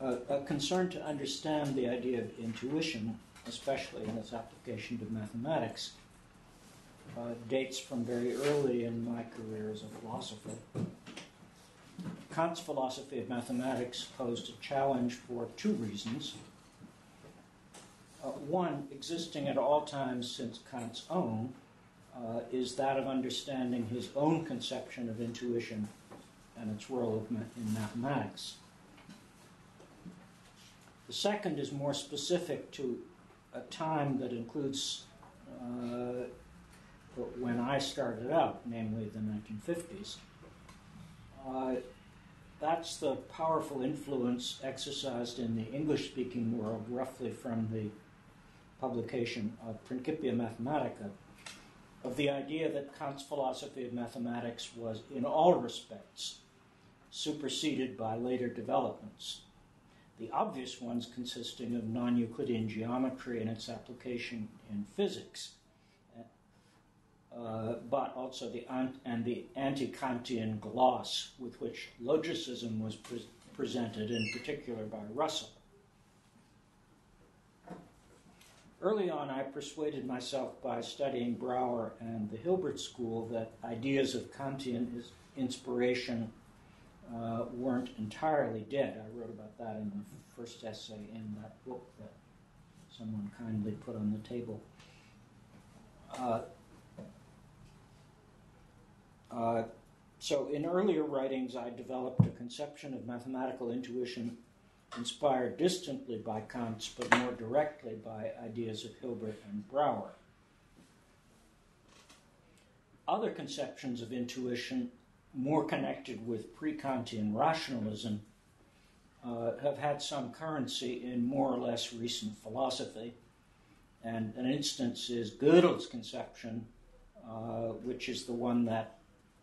a, concern to understand the idea of intuition, especially in its application to mathematics, uh, dates from very early in my career as a philosopher. Kant's philosophy of mathematics posed a challenge for two reasons. Uh, one, existing at all times since Kant's own, uh, is that of understanding his own conception of intuition and its role in mathematics. The second is more specific to a time that includes uh, when I started out, namely the 1950s. Uh, that's the powerful influence exercised in the English speaking world, roughly from the publication of Principia Mathematica, of the idea that Kant's philosophy of mathematics was, in all respects, superseded by later developments. The obvious ones consisting of non Euclidean geometry and its application in physics, uh, but also the and the anti-Kantian gloss with which logicism was pre- presented, in particular by Russell. Early on, I persuaded myself by studying Brouwer and the Hilbert School that ideas of Kantian inspiration uh, weren't entirely dead. I wrote about that in the first essay in that book that someone kindly put on the table. Uh, uh, so, in earlier writings, I developed a conception of mathematical intuition inspired distantly by Kant's, but more directly by ideas of Hilbert and Brouwer. Other conceptions of intuition, more connected with pre Kantian rationalism, uh, have had some currency in more or less recent philosophy. And an instance is Gödel's conception, uh, which is the one that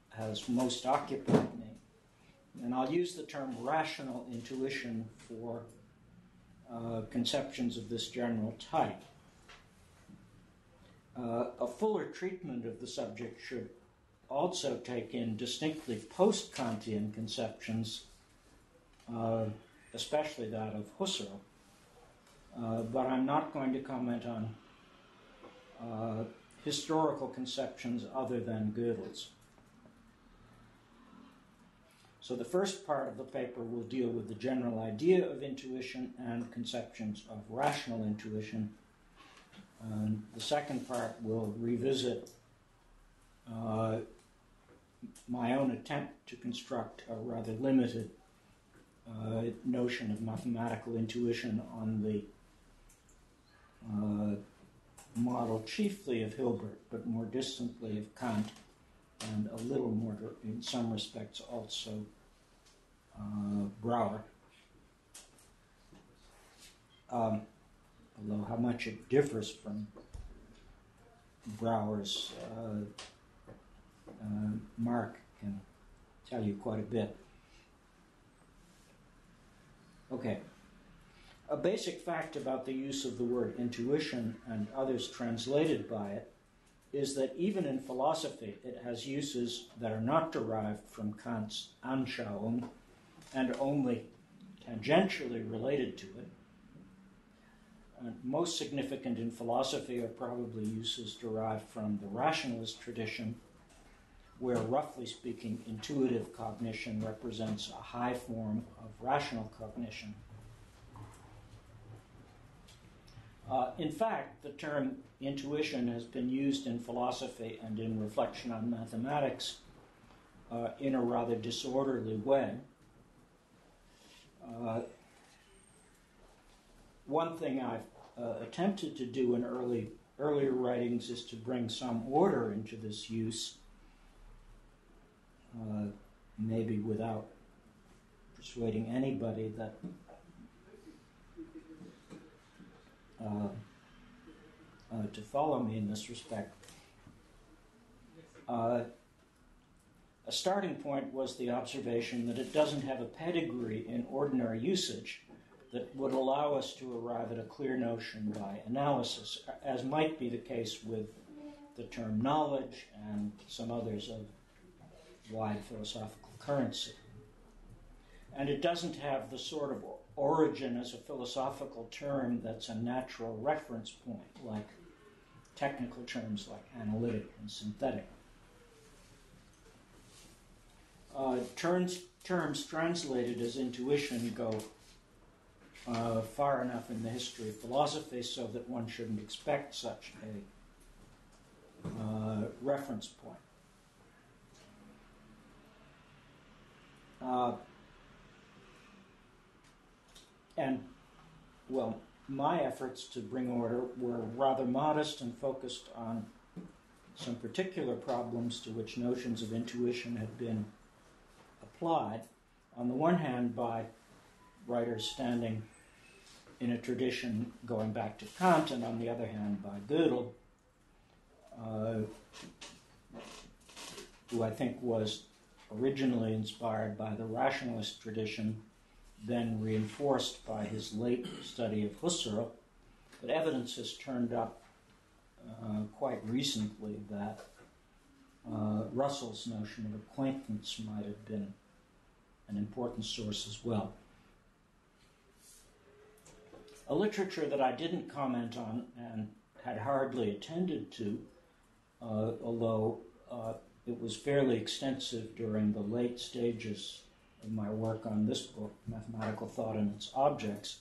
has most occupied me. And I'll use the term rational intuition for uh, conceptions of this general type. Uh, a fuller treatment of the subject should also take in distinctly post Kantian conceptions, uh, especially that of Husserl. Uh, but I'm not going to comment on uh, historical conceptions other than Gödel's. So the first part of the paper will deal with the general idea of intuition and conceptions of rational intuition. And the second part will revisit uh, my own attempt to construct a rather limited uh, notion of mathematical intuition on the uh, model chiefly of Hilbert, but more distantly of Kant, and a little more, in some respects, also uh, Brouwer. Um, although how much it differs from Brouwer's uh, uh, mark can tell you quite a bit. Okay. A basic fact about the use of the word intuition and others translated by it is that even in philosophy it has uses that are not derived from Kant's Anschauung and only tangentially related to it. And most significant in philosophy are probably uses derived from the rationalist tradition, where, roughly speaking, intuitive cognition represents a high form of rational cognition. Uh, in fact, the term intuition has been used in philosophy and in reflection on mathematics uh, in a rather disorderly way. Uh, one thing I've uh, attempted to do in early earlier writings is to bring some order into this use, uh, maybe without persuading anybody that uh, uh, to follow me in this respect. Uh, a starting point was the observation that it doesn't have a pedigree in ordinary usage that would allow us to arrive at a clear notion by analysis, as might be the case with the term knowledge and some others of wide philosophical currency. And it doesn't have the sort of origin as a philosophical term that's a natural reference point, like technical terms like analytic and synthetic. Uh, terms, terms translated as intuition go uh, far enough in the history of philosophy so that one shouldn't expect such a uh, reference point. Uh, and, well, my efforts to bring order were rather modest and focused on some particular problems to which notions of intuition had been applied. On the one hand, by writers standing in a tradition going back to Kant, and on the other hand, by Gödel, uh, who I think was originally inspired by the rationalist tradition, then reinforced by his late study of Husserl. But evidence has turned up uh, quite recently that uh, Russell's notion of acquaintance might have been an important source as well. A literature that I didn't comment on and had hardly attended to, uh, although uh, it was fairly extensive during the late stages of my work on this book, Mathematical Thought and Its Objects,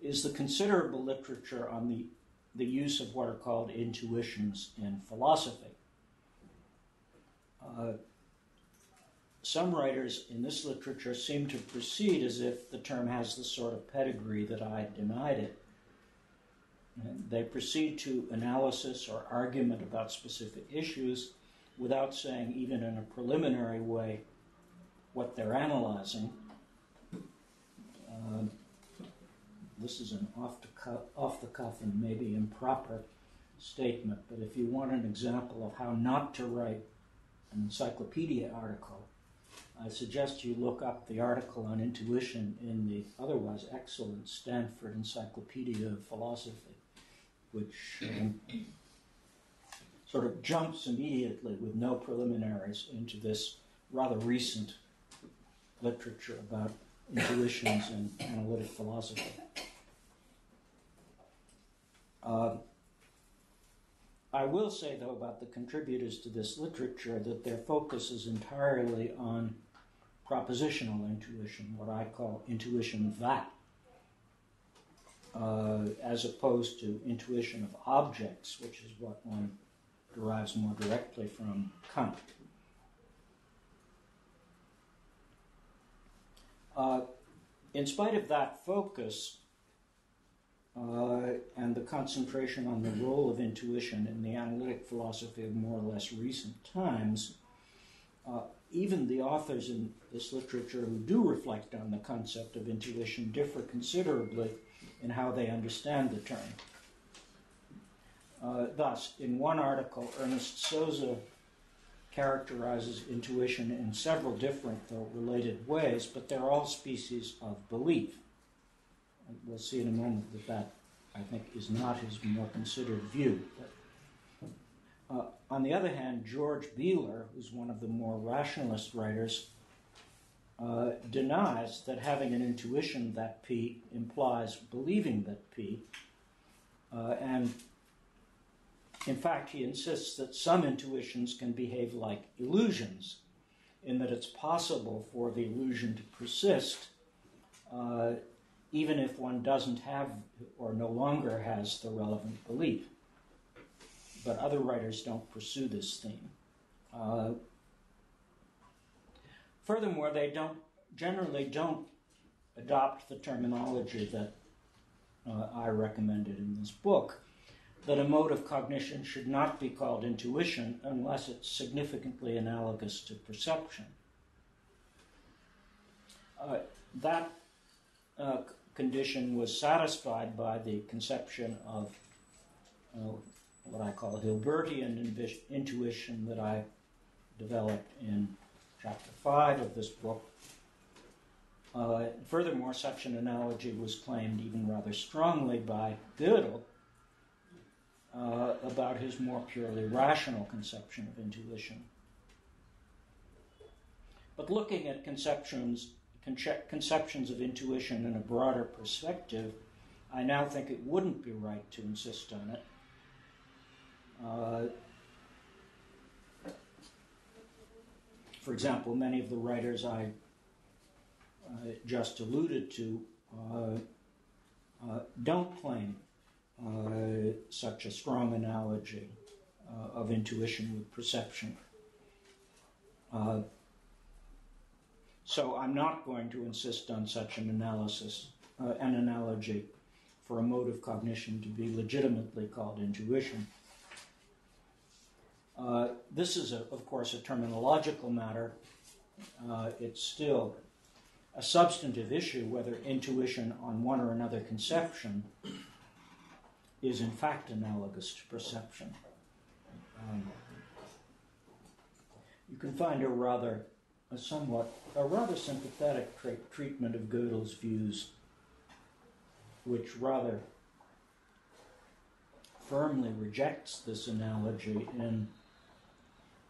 is the considerable literature on the, the use of what are called intuitions in philosophy. Uh, some writers in this literature seem to proceed as if the term has the sort of pedigree that I denied it. And they proceed to analysis or argument about specific issues without saying, even in a preliminary way, what they're analyzing. Uh, this is an off the, cuff, off the cuff and maybe improper statement, but if you want an example of how not to write an encyclopedia article, I suggest you look up the article on intuition in the otherwise excellent Stanford Encyclopedia of Philosophy, which um, sort of jumps immediately with no preliminaries into this rather recent literature about intuitions and analytic philosophy. Uh, I will say, though, about the contributors to this literature that their focus is entirely on propositional intuition, what I call intuition that, uh, as opposed to intuition of objects, which is what one derives more directly from Kant. Uh, in spite of that focus uh, and the concentration on the role of intuition in the analytic philosophy of more or less recent times, uh, even the authors in this literature who do reflect on the concept of intuition differ considerably in how they understand the term. Uh, thus, in one article, Ernest Sosa characterizes intuition in several different, though related ways, but they're all species of belief. And we'll see in a moment that that, I think, is not his more considered view. But, uh, on the other hand, George Bealer, who's one of the more rationalist writers, uh, denies that having an intuition that P implies believing that P, uh, and in fact, he insists that some intuitions can behave like illusions, in that it's possible for the illusion to persist uh, even if one doesn't have or no longer has the relevant belief. But other writers don't pursue this theme. Uh, furthermore, they don't generally don't adopt the terminology that uh, I recommended in this book that a mode of cognition should not be called intuition unless it's significantly analogous to perception. Uh, that uh, condition was satisfied by the conception of uh, what I call Hilbertian intuition that I developed in chapter 5 of this book. Uh, furthermore, such an analogy was claimed even rather strongly by Gödel uh, about his more purely rational conception of intuition. But looking at conceptions conce- conceptions of intuition in a broader perspective, I now think it wouldn't be right to insist on it. Uh, for example, many of the writers I uh, just alluded to uh, uh, don't claim such a strong analogy uh, of intuition with perception. Uh, so I'm not going to insist on such an analysis, an analogy for a mode of cognition to be legitimately called intuition. Uh, this is, a, of course, a terminological matter. Uh, it's still a substantive issue whether intuition on one or another conception is in fact analogous to perception. Um, you can find a rather, a somewhat, a rather sympathetic tra- treatment of Gödel's views, which rather firmly rejects this analogy in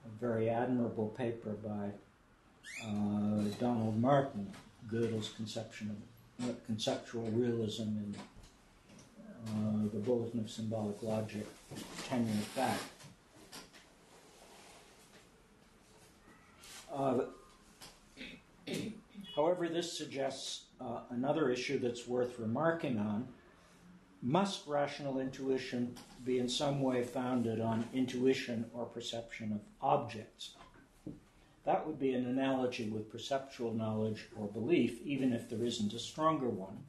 a very admirable paper by uh, Donald Martin, Gödel's conception of conceptual realism in uh, the Bulletin of Symbolic Logic, 10 years back. Uh, however, this suggests uh, another issue that's worth remarking on. Must rational intuition be in some way founded on intuition or perception of objects? That would be an analogy with perceptual knowledge or belief, even if there isn't a stronger one.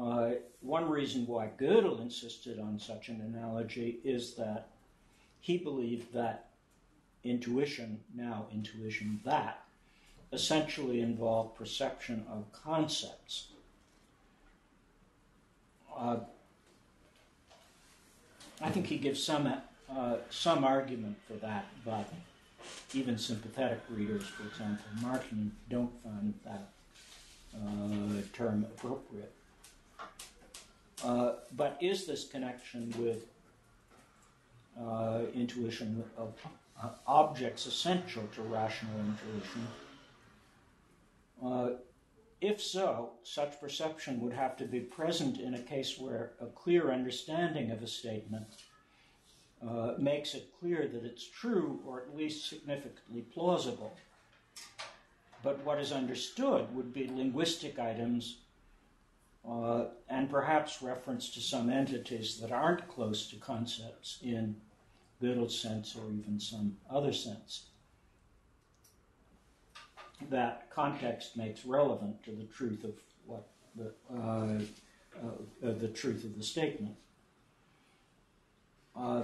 Uh, one reason why Gödel insisted on such an analogy is that he believed that intuition, now intuition that, essentially involved perception of concepts. Uh, I think he gives some uh, some argument for that, but even sympathetic readers, for example, Martin, don't find that uh, term appropriate. Uh, but is this connection with uh, intuition of uh, objects essential to rational intuition? Uh, if so, such perception would have to be present in a case where a clear understanding of a statement uh, makes it clear that it's true or at least significantly plausible. But what is understood would be linguistic items uh, and perhaps reference to some entities that aren't close to concepts in Gödel's sense or even some other sense. That context makes relevant to the truth of what the, uh, uh, the truth of the statement. Uh,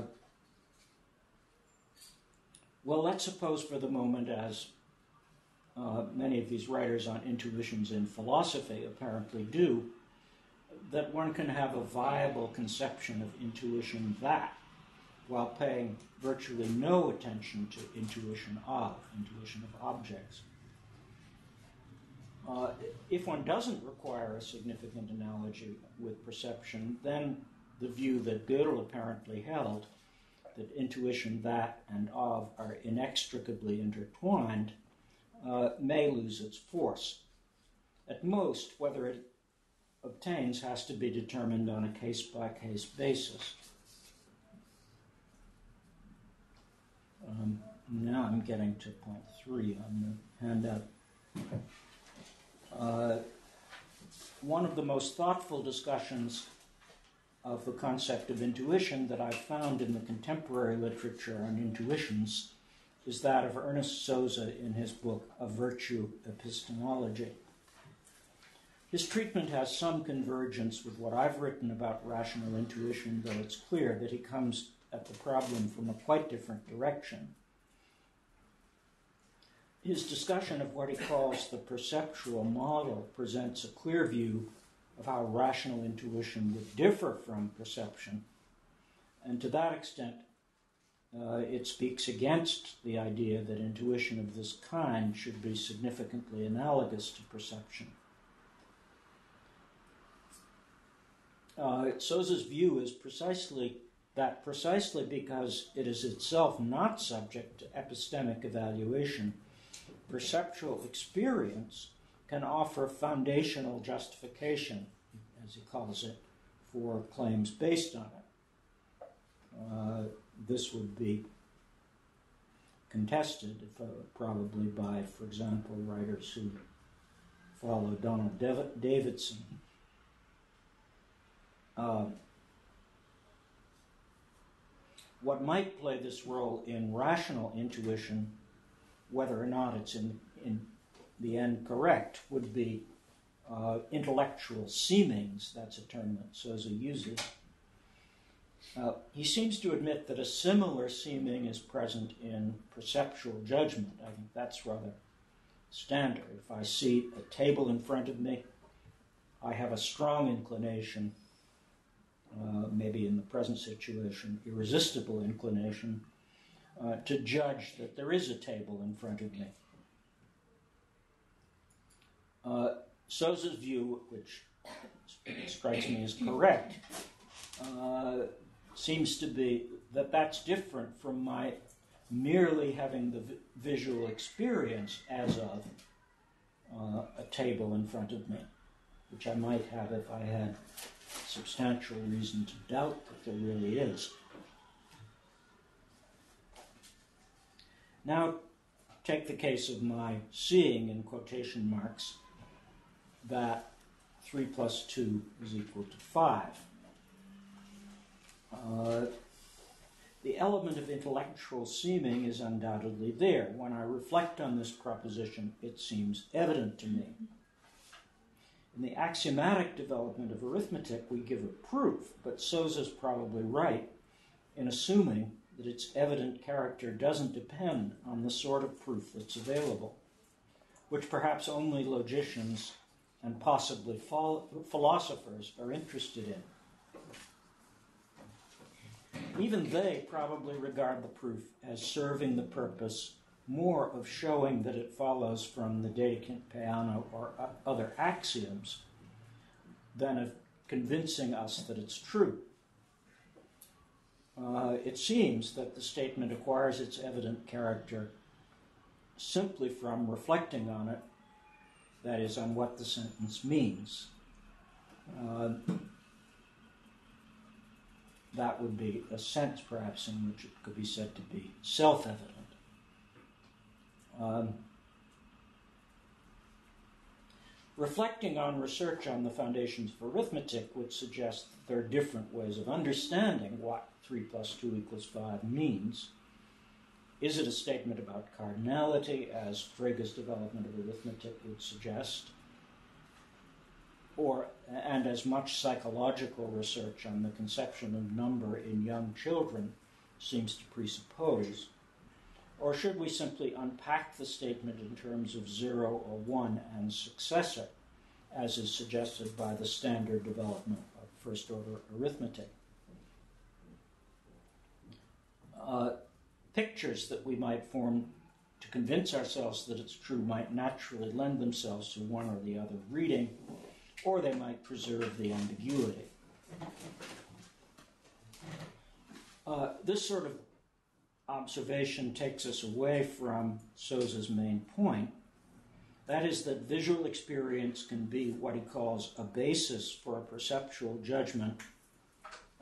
well, let's suppose for the moment, as uh, many of these writers on intuitions in philosophy apparently do, that one can have a viable conception of intuition that, while paying virtually no attention to intuition of, intuition of objects. Uh, if one doesn't require a significant analogy with perception, then the view that Gödel apparently held that intuition, that, and of are inextricably intertwined uh, may lose its force. At most, whether it obtains has to be determined on a case by case basis. Um, now I'm getting to point three on the handout. Uh, one of the most thoughtful discussions of the concept of intuition that I've found in the contemporary literature on intuitions is that of Ernest Sosa in his book, A Virtue Epistemology. His treatment has some convergence with what I've written about rational intuition, though it's clear that he comes at the problem from a quite different direction. His discussion of what he calls the perceptual model presents a clear view of how rational intuition would differ from perception. And to that extent, uh, it speaks against the idea that intuition of this kind should be significantly analogous to perception. Uh, Sosa's view is precisely that precisely because it is itself not subject to epistemic evaluation, perceptual experience can offer foundational justification, as he calls it, for claims based on it. Uh, this would be contested, if, uh, probably by, for example, writers who follow Donald Dav- Davidson. Uh, what might play this role in rational intuition, whether or not it's in, in the end correct, would be uh, intellectual seemings. That's a term that Sosa uses. Uh, he seems to admit that a similar seeming is present in perceptual judgment. I think that's rather standard. If I see a table in front of me, I have a strong inclination, uh, maybe in the present situation, irresistible inclination, uh, to judge that there is a table in front of me. Uh, Sosa's view, which strikes me as correct, uh, seems to be that that's different from my merely having the vi- visual experience as of uh, a table in front of me, which I might have if I had substantial reason to doubt that there really is. Now, take the case of my seeing in quotation marks that 3 plus 2 is equal to 5. Uh, the element of intellectual seeming is undoubtedly there. When I reflect on this proposition, it seems evident to me. In the axiomatic development of arithmetic, we give a proof, but Sosa's probably right in assuming that its evident character doesn't depend on the sort of proof that's available, which perhaps only logicians and possibly philosophers are interested in. Even they probably regard the proof as serving the purpose more of showing that it follows from the Dedekind Peano or other axioms than of convincing us that it's true. Uh, it seems that the statement acquires its evident character simply from reflecting on it, that is, on what the sentence means. Uh, that would be a sense, perhaps, in which it could be said to be self evident. Um, reflecting on research on the foundations of arithmetic would suggest that there are different ways of understanding what 3 plus 2 equals 5 means. Is it a statement about cardinality, as Frege's development of arithmetic would suggest? or and as much psychological research on the conception of number in young children seems to presuppose? Or should we simply unpack the statement in terms of zero or one and successor, as is suggested by the standard development of first order arithmetic? Uh, pictures that we might form to convince ourselves that it's true might naturally lend themselves to one or the other reading or they might preserve the ambiguity. Uh, this sort of observation takes us away from Sosa's main point. That is, that visual experience can be what he calls a basis for a perceptual judgment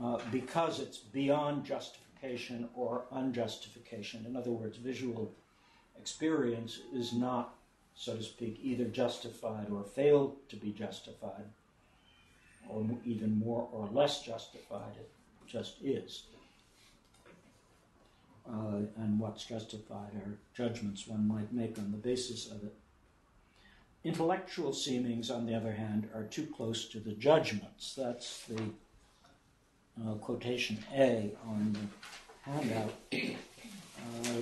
uh, because it's beyond justification or unjustification. In other words, visual experience is not so to speak, either justified or failed to be justified, or even more or less justified, it just is. Uh, and what's justified are judgments one might make on the basis of it. Intellectual seemings, on the other hand, are too close to the judgments. That's the uh, quotation A on the handout. Uh,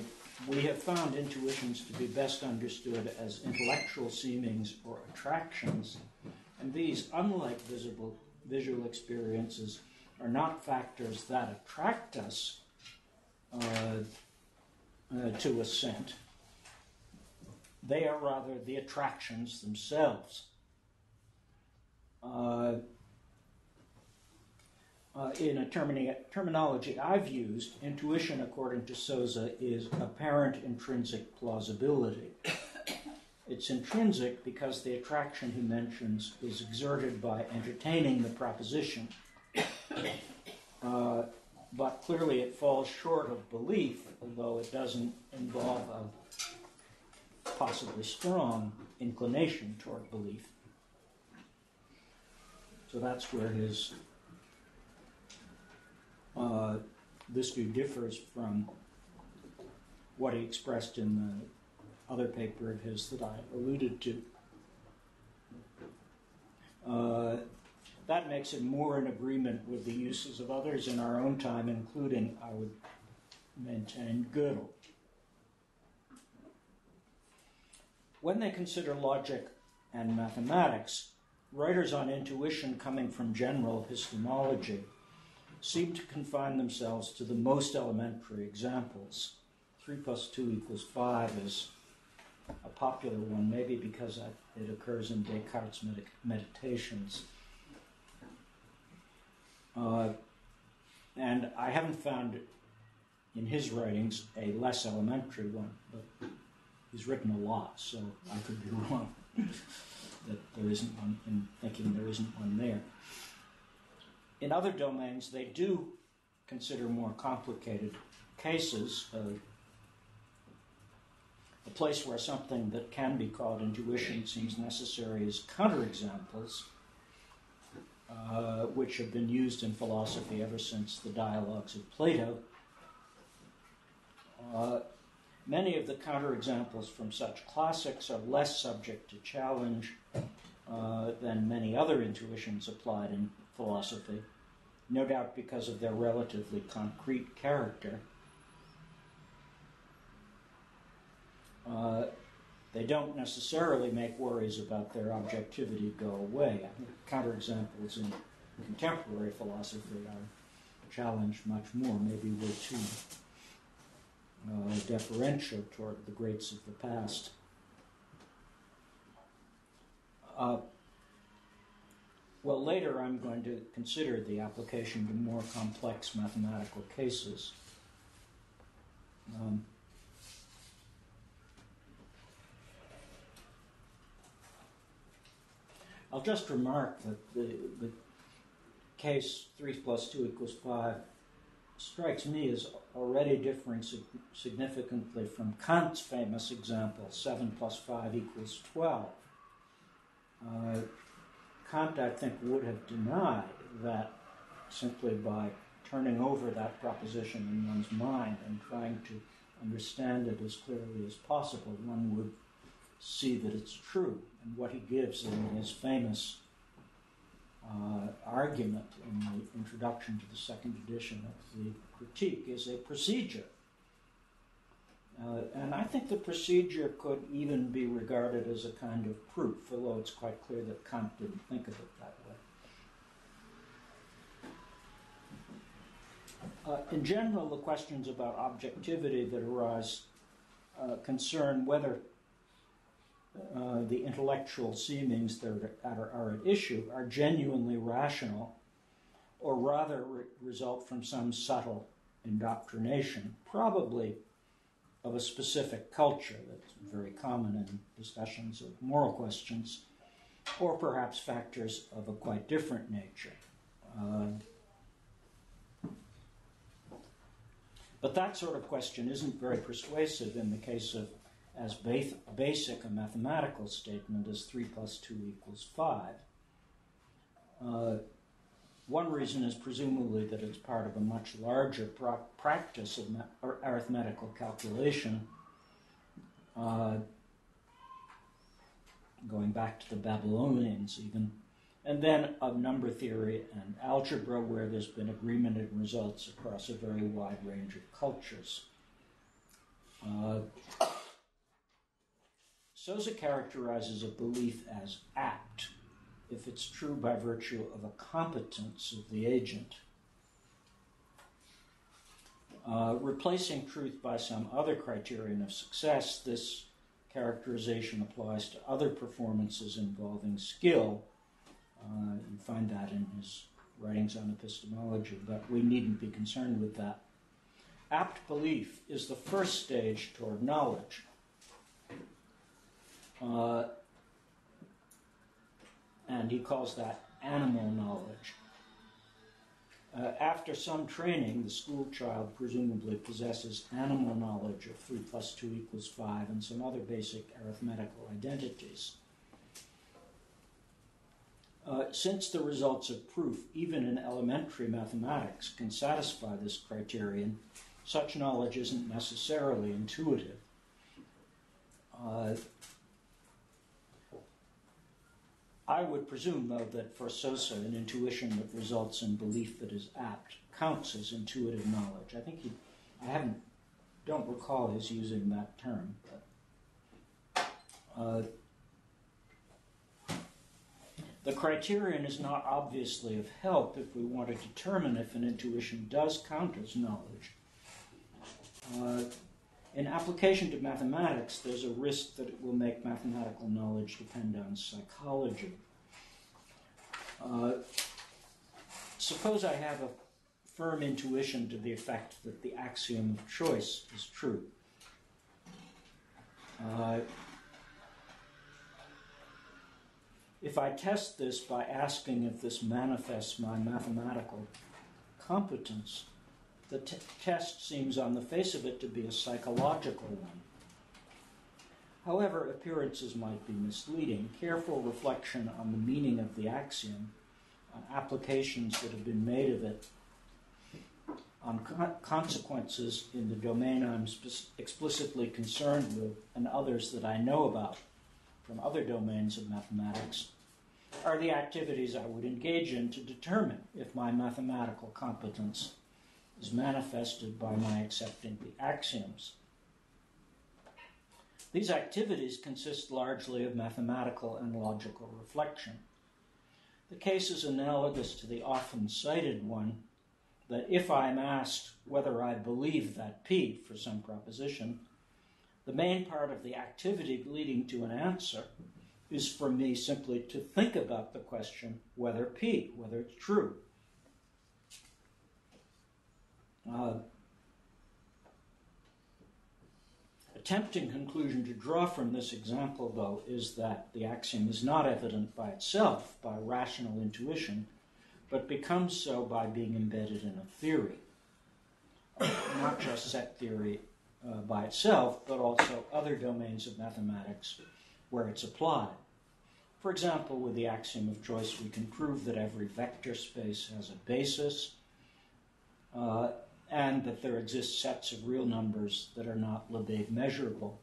we have found intuitions to be best understood as intellectual seemings or attractions, and these, unlike visible visual experiences, are not factors that attract us to assent. They are rather the attractions themselves. Uh, uh, in a terminology I've used, intuition, according to Sosa, is apparent intrinsic plausibility. It's intrinsic because the attraction he mentions is exerted by entertaining the proposition. Uh, but clearly it falls short of belief, although it doesn't involve a possibly strong inclination toward belief. So that's where his uh, this view differs from what he expressed in the other paper of his that I alluded to. Uh, that makes it more in agreement with the uses of others in our own time, including, I would maintain, Gödel. When they consider logic and mathematics, writers on intuition coming from general epistemology seem to confine themselves to the most elementary examples. 3 plus 2 equals 5 is a popular one, maybe because it occurs in Descartes' meditations. Uh, and I haven't found in his writings a less elementary one, but he's written a lot, so I could be wrong that there isn't one in thinking there isn't one there. In other domains, they do consider more complicated cases. Uh, a place where something that can be called intuition seems necessary is counterexamples uh, which have been used in philosophy ever since the dialogues of Plato. Uh, many of the counterexamples from such classics are less subject to challenge uh, than many other intuitions applied in philosophy, no doubt because of their relatively concrete character. They don't necessarily make worries about their objectivity go away. Counterexamples in contemporary philosophy are challenged much more. Maybe we're too uh, deferential toward the greats of the past. Uh, well, later I'm going to consider the application to more complex mathematical cases. Um, I'll just remark that the, the case 3 plus 2 equals 5 strikes me as already differing significantly from Kant's famous example 7 plus 5 equals 12. Uh, Kant, I think, would have denied that simply by turning over that proposition in one's mind and trying to understand it as clearly as possible, one would see that it's true. And what he gives in his famous uh, argument in the introduction to the second edition of the critique is a procedure. Uh, and I think the procedure could even be regarded as a kind of proof, although it's quite clear that Kant didn't think of it that way. Uh, in general, the questions about objectivity that arise uh, concern whether uh, the intellectual seemings that are, are, at issue are genuinely rational, or rather re- result from some subtle indoctrination, probably of a specific culture that's very common in discussions of moral questions, or perhaps factors of a quite different nature. Uh, but that sort of question isn't very persuasive in the case of as basic a mathematical statement as 3 plus 2 equals 5. Uh, one reason is presumably that it's part of a much larger pro- practice of ma- arithmetical calculation, uh, going back to the Babylonians even, and then of number theory and algebra, where there's been agreement in results across a very wide range of cultures. Uh, Sosa characterizes a belief as apt if it's true by virtue of a competence of the agent. Uh, replacing truth by some other criterion of success, this characterization applies to other performances involving skill. Uh, you find that in his writings on epistemology, but we needn't be concerned with that. Apt belief is the first stage toward knowledge. Uh, and he calls that animal knowledge. Uh, after some training, the school child presumably possesses animal knowledge of 3 plus 2 equals 5 and some other basic arithmetical identities. Uh, since the results of proof, even in elementary mathematics, can satisfy this criterion, such knowledge isn't necessarily intuitive. Uh, I would presume, though, that for Sosa, an intuition that results in belief that is apt counts as intuitive knowledge. I think he, I haven't, don't recall his using that term. But, uh, the criterion is not obviously of help if we want to determine if an intuition does count as knowledge. Uh, in application to mathematics, there's a risk that it will make mathematical knowledge depend on psychology. Uh, suppose I have a firm intuition to the effect that the axiom of choice is true. Uh, if I test this by asking if this manifests my mathematical competence, the t- test seems on the face of it to be a psychological one. However, appearances might be misleading. Careful reflection on the meaning of the axiom, on applications that have been made of it, on co- consequences in the domain I'm spe- explicitly concerned with, and others that I know about from other domains of mathematics, are the activities I would engage in to determine if my mathematical competence is manifested by my accepting the axioms. These activities consist largely of mathematical and logical reflection. The case is analogous to the often cited one that if I'm asked whether I believe that P for some proposition, the main part of the activity leading to an answer is for me simply to think about the question whether P, whether it's true. Uh, a tempting conclusion to draw from this example, though, is that the axiom is not evident by itself, by rational intuition, but becomes so by being embedded in a theory. Not just set theory uh, by itself, but also other domains of mathematics where it's applied. For example, with the axiom of choice, we can prove that every vector space has a basis, uh, and that there exist sets of real numbers that are not Lebesgue measurable.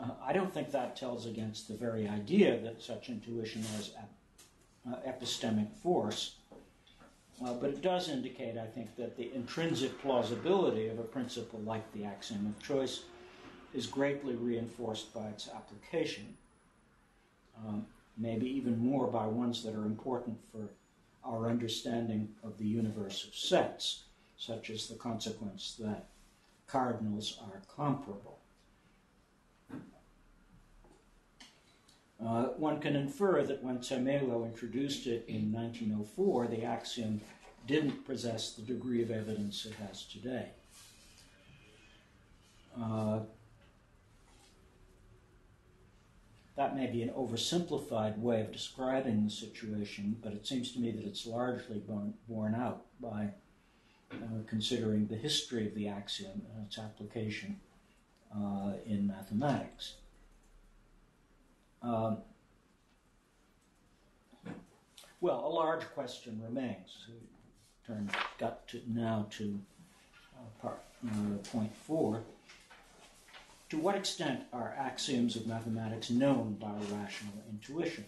Uh, I don't think that tells against the very idea that such intuition has uh, epistemic force, uh, but it does indicate, I think, that the intrinsic plausibility of a principle like the axiom of choice is greatly reinforced by its application, um, maybe even more by ones that are important for our understanding of the universe of sets, such as the consequence that cardinals are comparable. Uh, one can infer that when Zermelo introduced it in 1904, the axiom didn't possess the degree of evidence it has today. Uh, That may be an oversimplified way of describing the situation, but it seems to me that it's largely borne, borne out by uh, considering the history of the axiom and its application uh, in mathematics. Um, well, a large question remains. Turn got to now to uh, part, uh, point four. To what extent are axioms of mathematics known by rational intuition?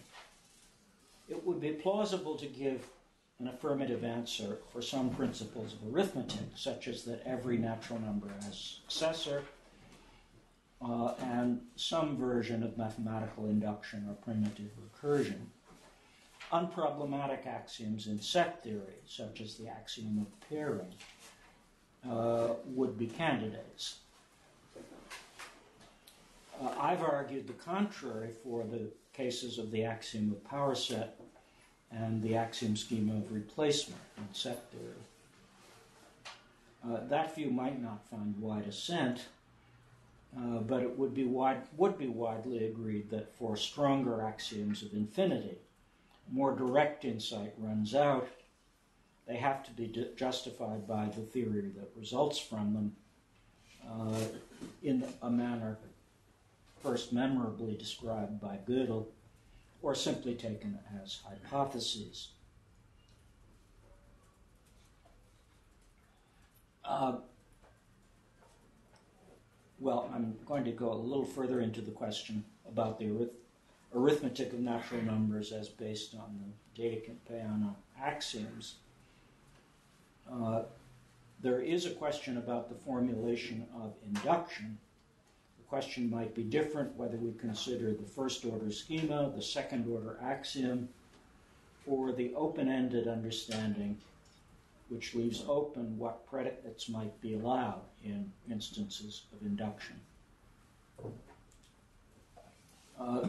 It would be plausible to give an affirmative answer for some principles of arithmetic, such as that every natural number has a successor, uh, and some version of mathematical induction or primitive recursion. Unproblematic axioms in set theory, such as the axiom of pairing, uh, would be candidates. Uh, I've argued the contrary for the cases of the axiom of power set and the axiom schema of replacement in set theory. Uh, that view might not find wide assent, Uh, but it would be wide, would be widely agreed that for stronger axioms of infinity, more direct insight runs out. They have to be justified by the theory that results from them uh, in a manner first memorably described by Gödel, or simply taken as hypotheses. Uh, well, I'm going to go a little further into the question about the arith- arithmetic of natural numbers as based on the Dedekind-Peano axioms. Uh, there is a question about the formulation of induction. Question might be different whether we consider the first order schema, the second order axiom, or the open ended understanding which leaves open what predicates might be allowed in instances of induction. Uh,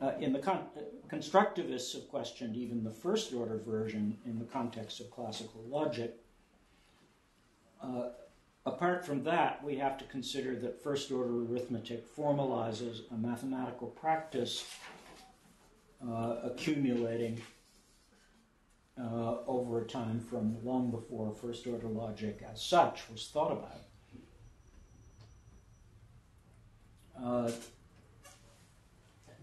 uh, in the con- constructivists have questioned even the first order version in the context of classical logic. Uh, apart from that, we have to consider that first order arithmetic formalizes a mathematical practice uh, accumulating uh, over time from long before first order logic as such was thought about. Uh,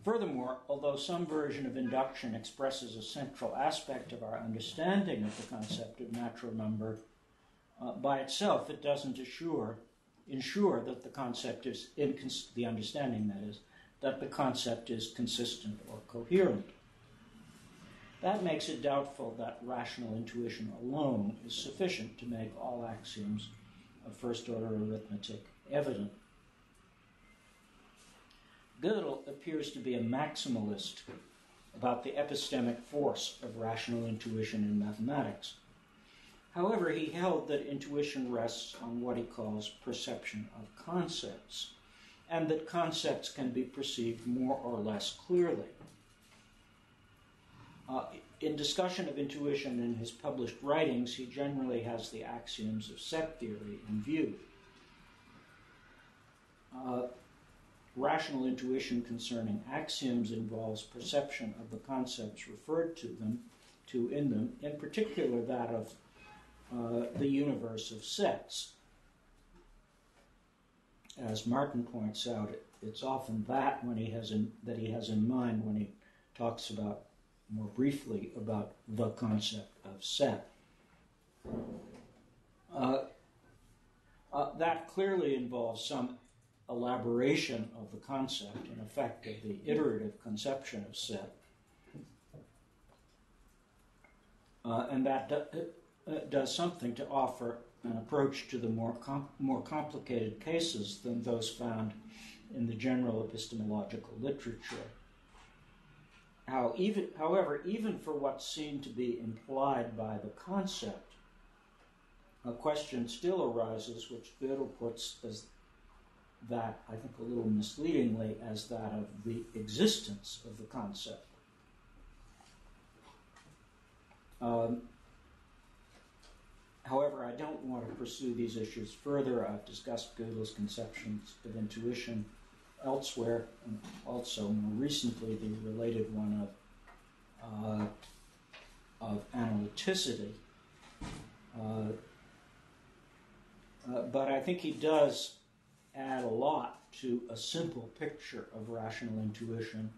furthermore, although some version of induction expresses a central aspect of our understanding of the concept of natural number, uh, by itself it doesn't assure, ensure that the concept is, incons- the understanding that is, that the concept is consistent or coherent. That makes it doubtful that rational intuition alone is sufficient to make all axioms of first order arithmetic evident. Gödel appears to be a maximalist about the epistemic force of rational intuition in mathematics. However, he held that intuition rests on what he calls perception of concepts, and that concepts can be perceived more or less clearly. Uh, in discussion of intuition in his published writings, he generally has the axioms of set theory in view. Uh, rational intuition concerning axioms involves perception of the concepts referred to them to in them, in particular that of uh, the universe of sets. As Martin points out, it's often that when he has in, that he has in mind when he talks about more briefly about the concept of set. Uh, uh, that clearly involves some elaboration of the concept, in effect, of the iterative conception of set. Uh, and that do, uh, does something to offer an approach to the more, com- more complicated cases than those found in the general epistemological literature. How even, however, even for what's seen to be implied by the concept, a question still arises, which Gödel puts as that, I think a little misleadingly, as that of the existence of the concept. Um, however, I don't want to pursue these issues further. I've discussed Gödel's conceptions of intuition elsewhere, and also more recently the related one of, uh, of analyticity. Uh, uh, but I think he does add a lot to a simple picture of rational intuition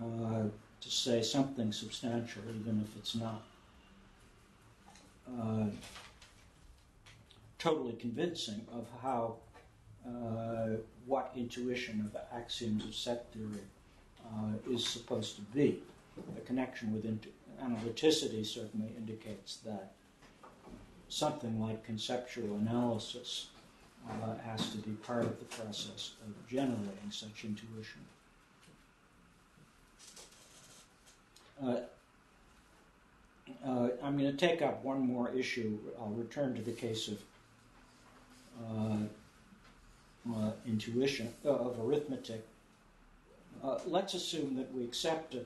uh, to say something substantial, even if it's not uh, totally convincing of how uh, what intuition of the axioms of set theory uh, is supposed to be. The connection with intu- analyticity certainly indicates that something like conceptual analysis uh, has to be part of the process of generating such intuition. Uh, uh, I'm going to take up one more issue. I'll return to the case of uh, uh, intuition uh, of arithmetic, uh, let's assume that we accept a,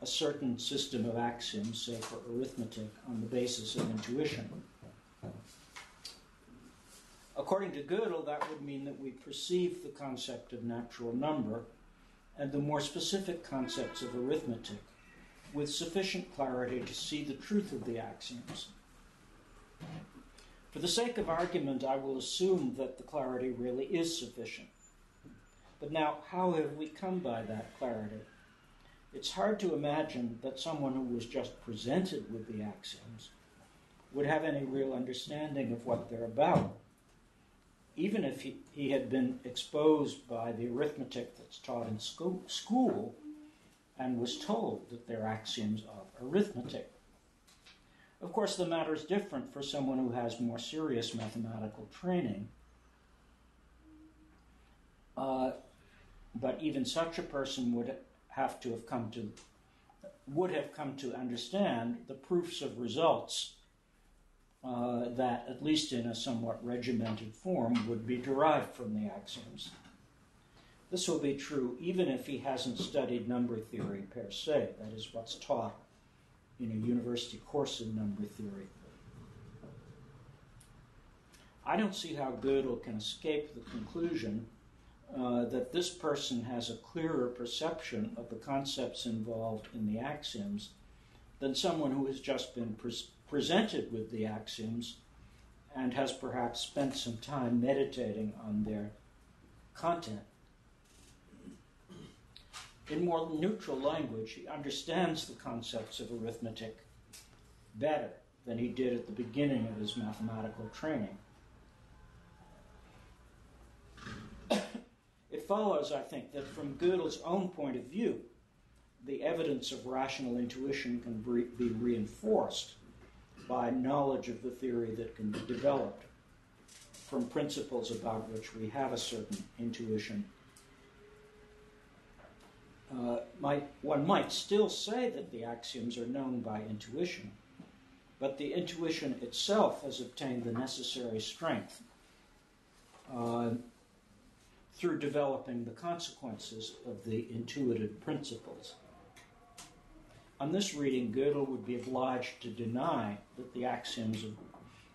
a, certain system of axioms, say for arithmetic, on the basis of intuition. According to Gödel, that would mean that we perceive the concept of natural number and the more specific concepts of arithmetic with sufficient clarity to see the truth of the axioms. For the sake of argument, I will assume that the clarity really is sufficient. But now, how have we come by that clarity? It's hard to imagine that someone who was just presented with the axioms would have any real understanding of what they're about even if he, he had been exposed by the arithmetic that's taught in school, school and was told that they're axioms of arithmetic. Of course, the matter is different for someone who has more serious mathematical training. Uh, but even such a person would have to have come to would have come to understand the proofs of results uh, that, at least in a somewhat regimented form, would be derived from the axioms. This will be true even if he hasn't studied number theory per se, that is, what's taught in a university course in number theory. I don't see how Gödel can escape the conclusion uh, that this person has a clearer perception of the concepts involved in the axioms than someone who has just been pres- presented with the axioms and has perhaps spent some time meditating on their content. In more neutral language, he understands the concepts of arithmetic better than he did at the beginning of his mathematical training. it follows, I think, that from Gödel's own point of view, the evidence of rational intuition can be reinforced by knowledge of the theory that can be developed from principles about which we have a certain intuition. Uh, might, one might still say that the axioms are known by intuition, but the intuition itself has obtained the necessary strength uh, through developing the consequences of the intuited principles. On this reading, Gödel would be obliged to deny that the axioms of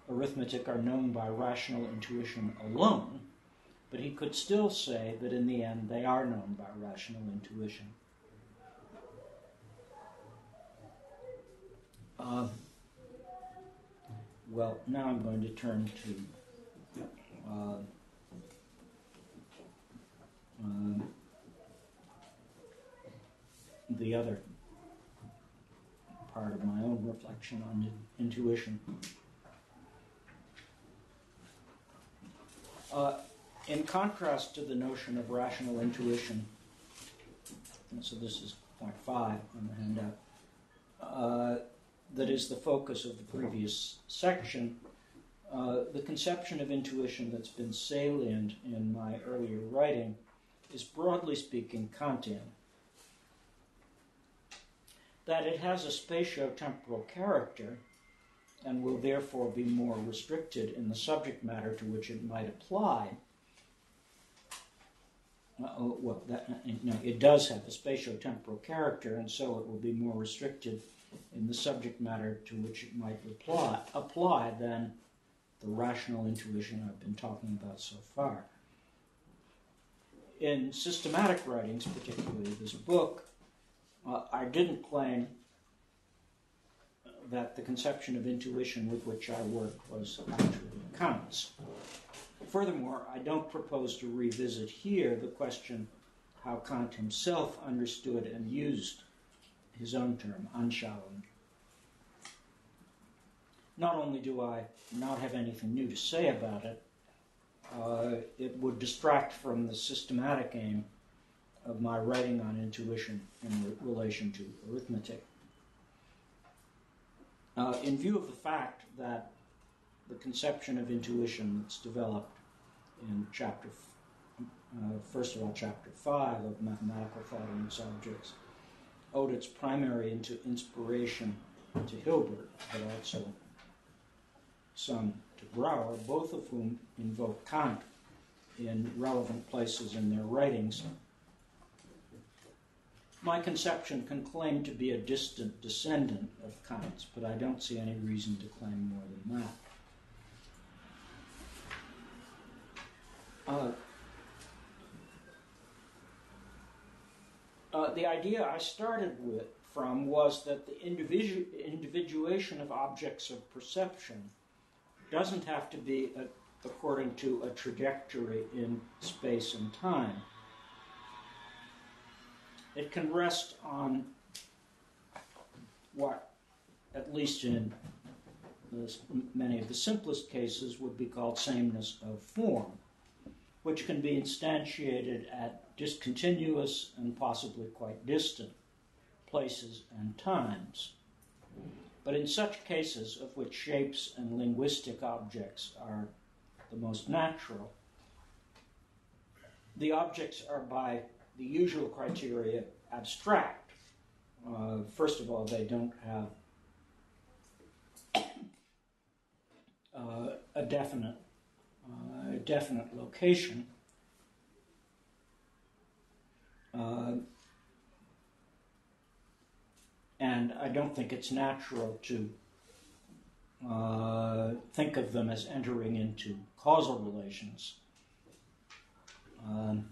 arithmetic are known by rational intuition alone, but he could still say that in the end they are known by rational intuition. Uh, well, now I'm going to turn to uh, uh, the other part of my own reflection on intuition. Uh, in contrast to the notion of rational intuition, and so this is point five on the handout, uh, that is the focus of the previous section, uh, the conception of intuition that's been salient in my earlier writing is broadly speaking Kantian that it has a spatio-temporal character and will therefore be more restricted in the subject matter to which it might apply. Uh, well, that, no, it does have a spatio-temporal character, and so it will be more restricted in the subject matter to which it might apply, apply than the rational intuition I've been talking about so far. In systematic writings, particularly this book, uh, I didn't claim that the conception of intuition with which I work was actually Kant's. Furthermore, I don't propose to revisit here the question how Kant himself understood and used his own term, Anschauung. Not only do I not have anything new to say about it, uh, it would distract from the systematic aim of my writing on intuition in re- relation to arithmetic. Uh, in view of the fact that the conception of intuition that's developed in chapter, uh, first of all, chapter five of Mathematical Thought and Its Objects, owed its primary into inspiration to Hilbert, but also some to Brouwer, both of whom invoke Kant in relevant places in their writings my conception can claim to be a distant descendant of Kant's, but I don't see any reason to claim more than that. Uh, uh, the idea I started with from was that the individu- individuation of objects of perception doesn't have to be a, according to a trajectory in space and time. It can rest on what, at least in this, many of the simplest cases, would be called sameness of form which can be instantiated at discontinuous and possibly quite distant places and times. But in such cases, of which shapes and linguistic objects are the most natural, the objects are by the usual criteria abstract. Uh, first of all, they don't have uh, a definite, uh, definite location. Uh, and I don't think it's natural to uh, think of them as entering into causal relations. Um,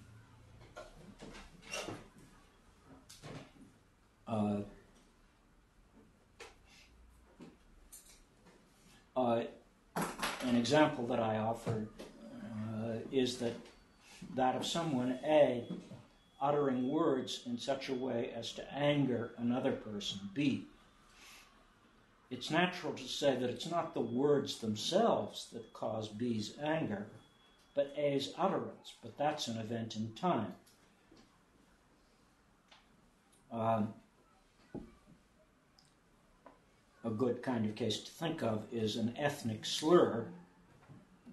uh, uh, an example that I offered uh, is that that of someone A uttering words in such a way as to anger another person B. It's natural to say that it's not the words themselves that cause B's anger, but A's utterance, but that's an event in time. Um, a good kind of case to think of is an ethnic slur,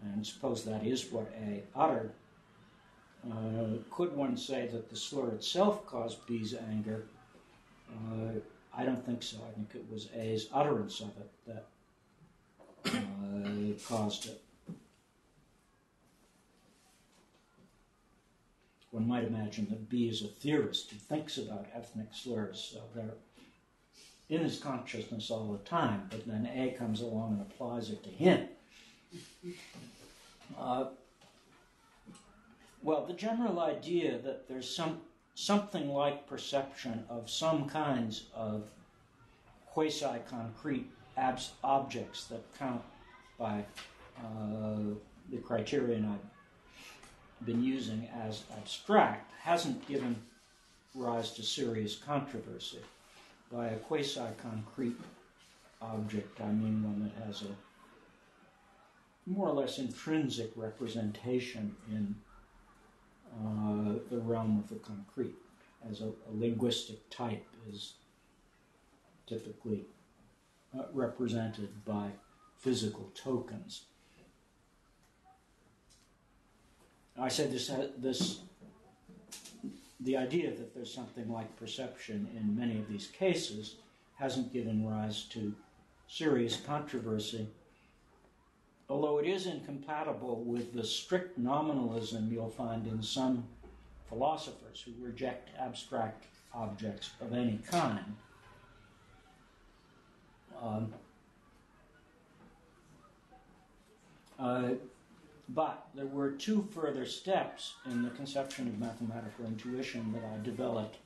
and suppose that is what A uttered. Uh, could one say that the slur itself caused B's anger? Uh, I don't think so. I think it was A's utterance of it that uh, caused it. One might imagine that B is a theorist who thinks about ethnic slurs, so they're in his consciousness all the time, but then A comes along and applies it to him. Uh, well, the general idea that there's some something like perception of some kinds of quasi-concrete abs- objects that count by uh, the criterion I've been using as abstract hasn't given rise to serious controversy. By a quasi-concrete object, I mean one that has a more or less intrinsic representation in uh, the realm of the concrete, as a, a linguistic type is typically uh, represented by physical tokens. I said this, uh, this, the idea that there's something like perception in many of these cases hasn't given rise to serious controversy although it is incompatible with the strict nominalism you'll find in some philosophers who reject abstract objects of any kind. Um, uh, but there were two further steps in the conception of mathematical intuition that I developed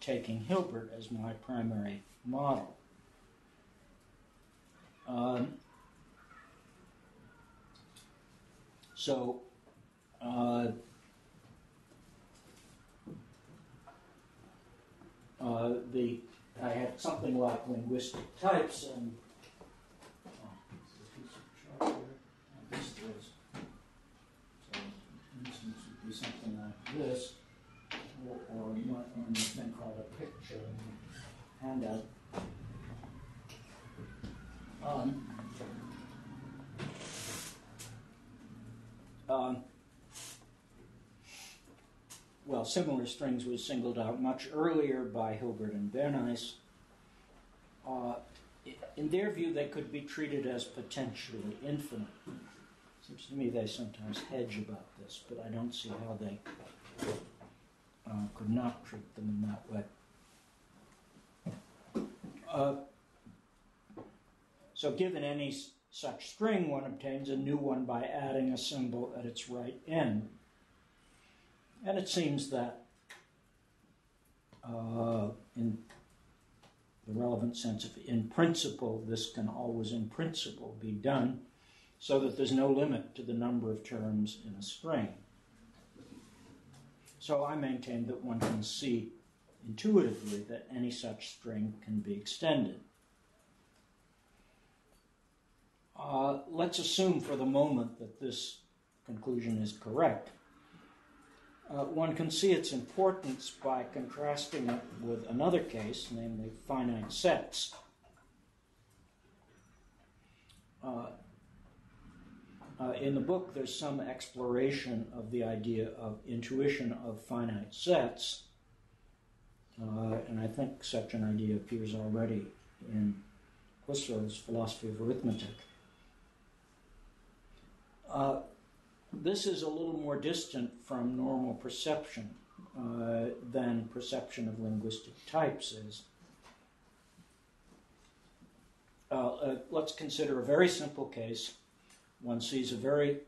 taking Hilbert as my primary model. Um, So, uh, uh, the I had something like linguistic types and this is so instance would be something like this, or, or might this thing called a picture handout. Um, Um, well, similar strings was singled out much earlier by Hilbert and Bernays. Uh, in their view, they could be treated as potentially infinite. Seems to me they sometimes hedge about this, but I don't see how they uh, could not treat them in that way. Uh, so, given any such string, one obtains a new one by adding a symbol at its right end. And it seems that uh, in the relevant sense of in principle, this can always in principle be done so that there's no limit to the number of terms in a string. So I maintain that one can see intuitively that any such string can be extended. Uh, let's assume for the moment that this conclusion is correct. Uh, one can see its importance by contrasting it with another case, namely finite sets. Uh, uh, in the book, there's some exploration of the idea of intuition of finite sets, uh, and I think such an idea appears already in Husserl's philosophy of arithmetic. Uh, this is a little more distant from normal perception uh, than perception of linguistic types is. Uh, uh, let's consider a very simple case. One sees a very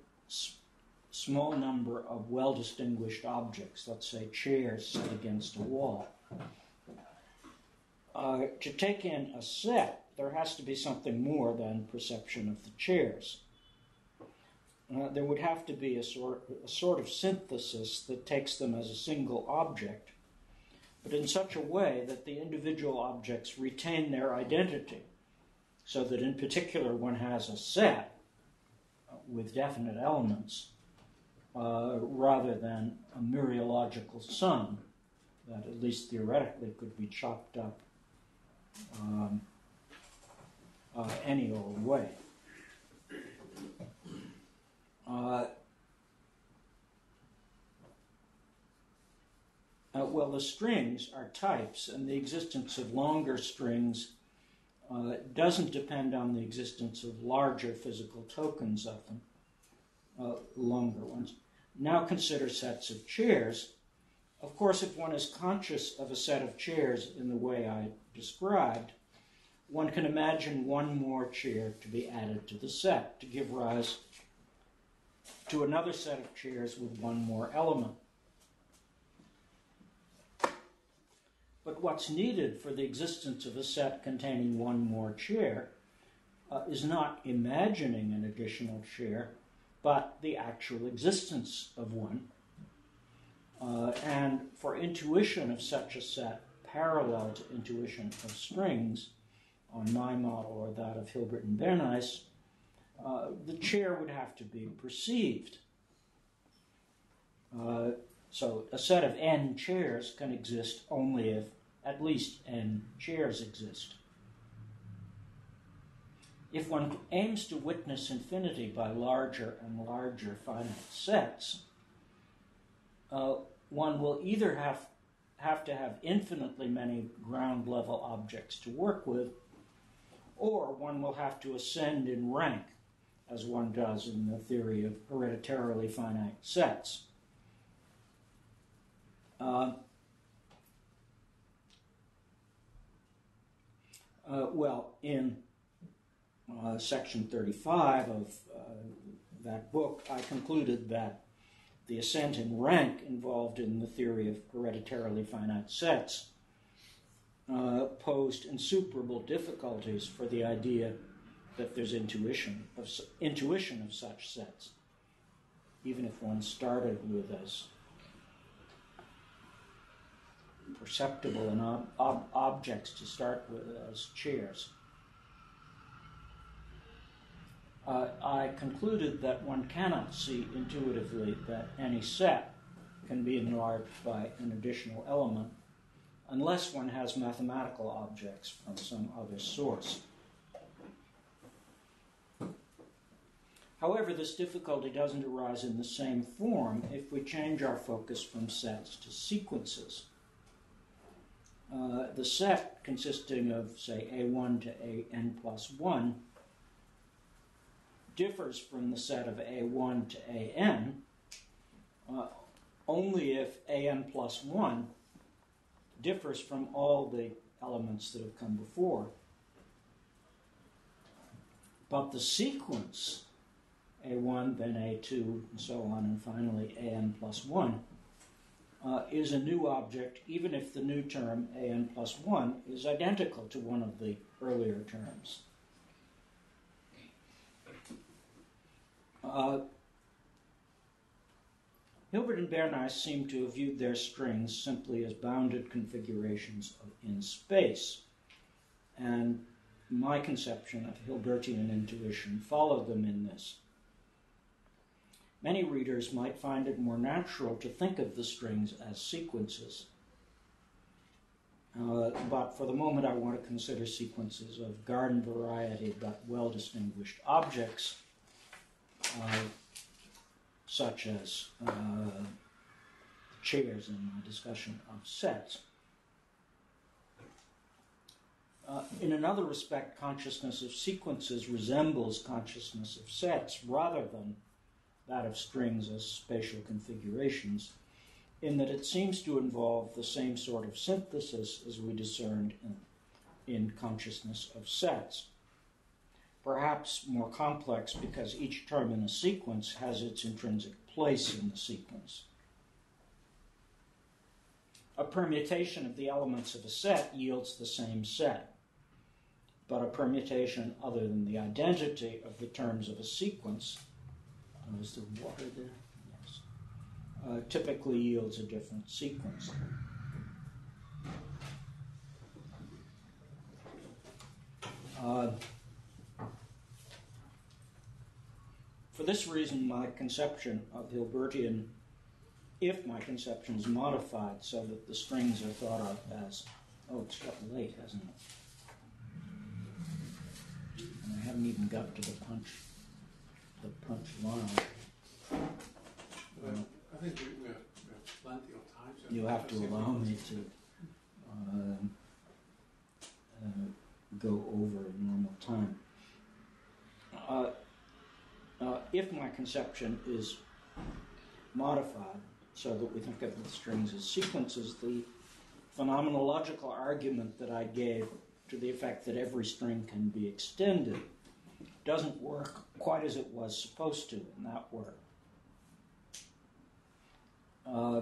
small number of well distinguished objects, let's say chairs set against a wall. Uh, to take in a set, there has to be something more than perception of the chairs uh, there would have to be a sort, a sort of synthesis that takes them as a single object, but in such a way that the individual objects retain their identity, so that in particular one has a set with definite elements uh, rather than a mereological sum that, at least theoretically, could be chopped up um, uh, any old way. Uh, uh, well, the strings are types, and the existence of longer strings uh, doesn't depend on the existence of larger physical tokens of them, uh, longer ones. Now consider sets of chairs. Of course, if one is conscious of a set of chairs in the way I described, one can imagine one more chair to be added to the set to give rise to another set of chairs with one more element. But what's needed for the existence of a set containing one more chair uh, is not imagining an additional chair, but the actual existence of one. Uh, and for intuition of such a set, parallel to intuition of strings, on my model or that of Hilbert and Bernays, uh, the chair would have to be perceived. Uh, so a set of n chairs can exist only if at least n chairs exist. If one aims to witness infinity by larger and larger finite sets, uh, one will either have, have to have infinitely many ground level objects to work with, or one will have to ascend in rank as one does in the theory of hereditarily finite sets. Uh, uh, well, in uh, section 35 of uh, that book, I concluded that the ascent in rank involved in the theory of hereditarily finite sets uh, posed insuperable difficulties for the idea that there's intuition of intuition of such sets, even if one started with as perceptible and ob- ob- objects to start with as chairs. Uh, I concluded that one cannot see intuitively that any set can be enlarged by an additional element unless one has mathematical objects from some other source. However, this difficulty doesn't arise in the same form if we change our focus from sets to sequences. Uh, the set consisting of, say, a1 to an plus 1 differs from the set of a1 to an uh, only if an plus 1 differs from all the elements that have come before. But the sequence a1, then A2, and so on, and finally an plus 1, uh, is a new object, even if the new term, an plus 1, is identical to one of the earlier terms. Uh, Hilbert and Bernays seem to have viewed their strings simply as bounded configurations of, in space, and my conception of Hilbertian intuition followed them in this. Many readers might find it more natural to think of the strings as sequences. Uh, but for the moment, I want to consider sequences of garden variety but well distinguished objects, uh, such as uh, chairs in my discussion of sets. Uh, in another respect, consciousness of sequences resembles consciousness of sets rather than that of strings as spatial configurations, in that it seems to involve the same sort of synthesis as we discerned in, in consciousness of sets. Perhaps more complex because each term in a sequence has its intrinsic place in the sequence. A permutation of the elements of a set yields the same set, but a permutation other than the identity of the terms of a sequence Is there water there? Yes. Uh, typically yields a different sequence. Uh, for this reason, my conception of Hilbertian, if my conception is modified so that the strings are thought of as, oh, it's gotten late, hasn't it? And I haven't even got to the punch the punch line. Well, I think we, we, have, we have plenty of time. So You have to allow me to um, uh, go over normal time. Uh, uh, if my conception is modified so that we think of the strings as sequences, the phenomenological argument that I gave to the effect that every string can be extended doesn't work quite as it was supposed to in that work. Uh,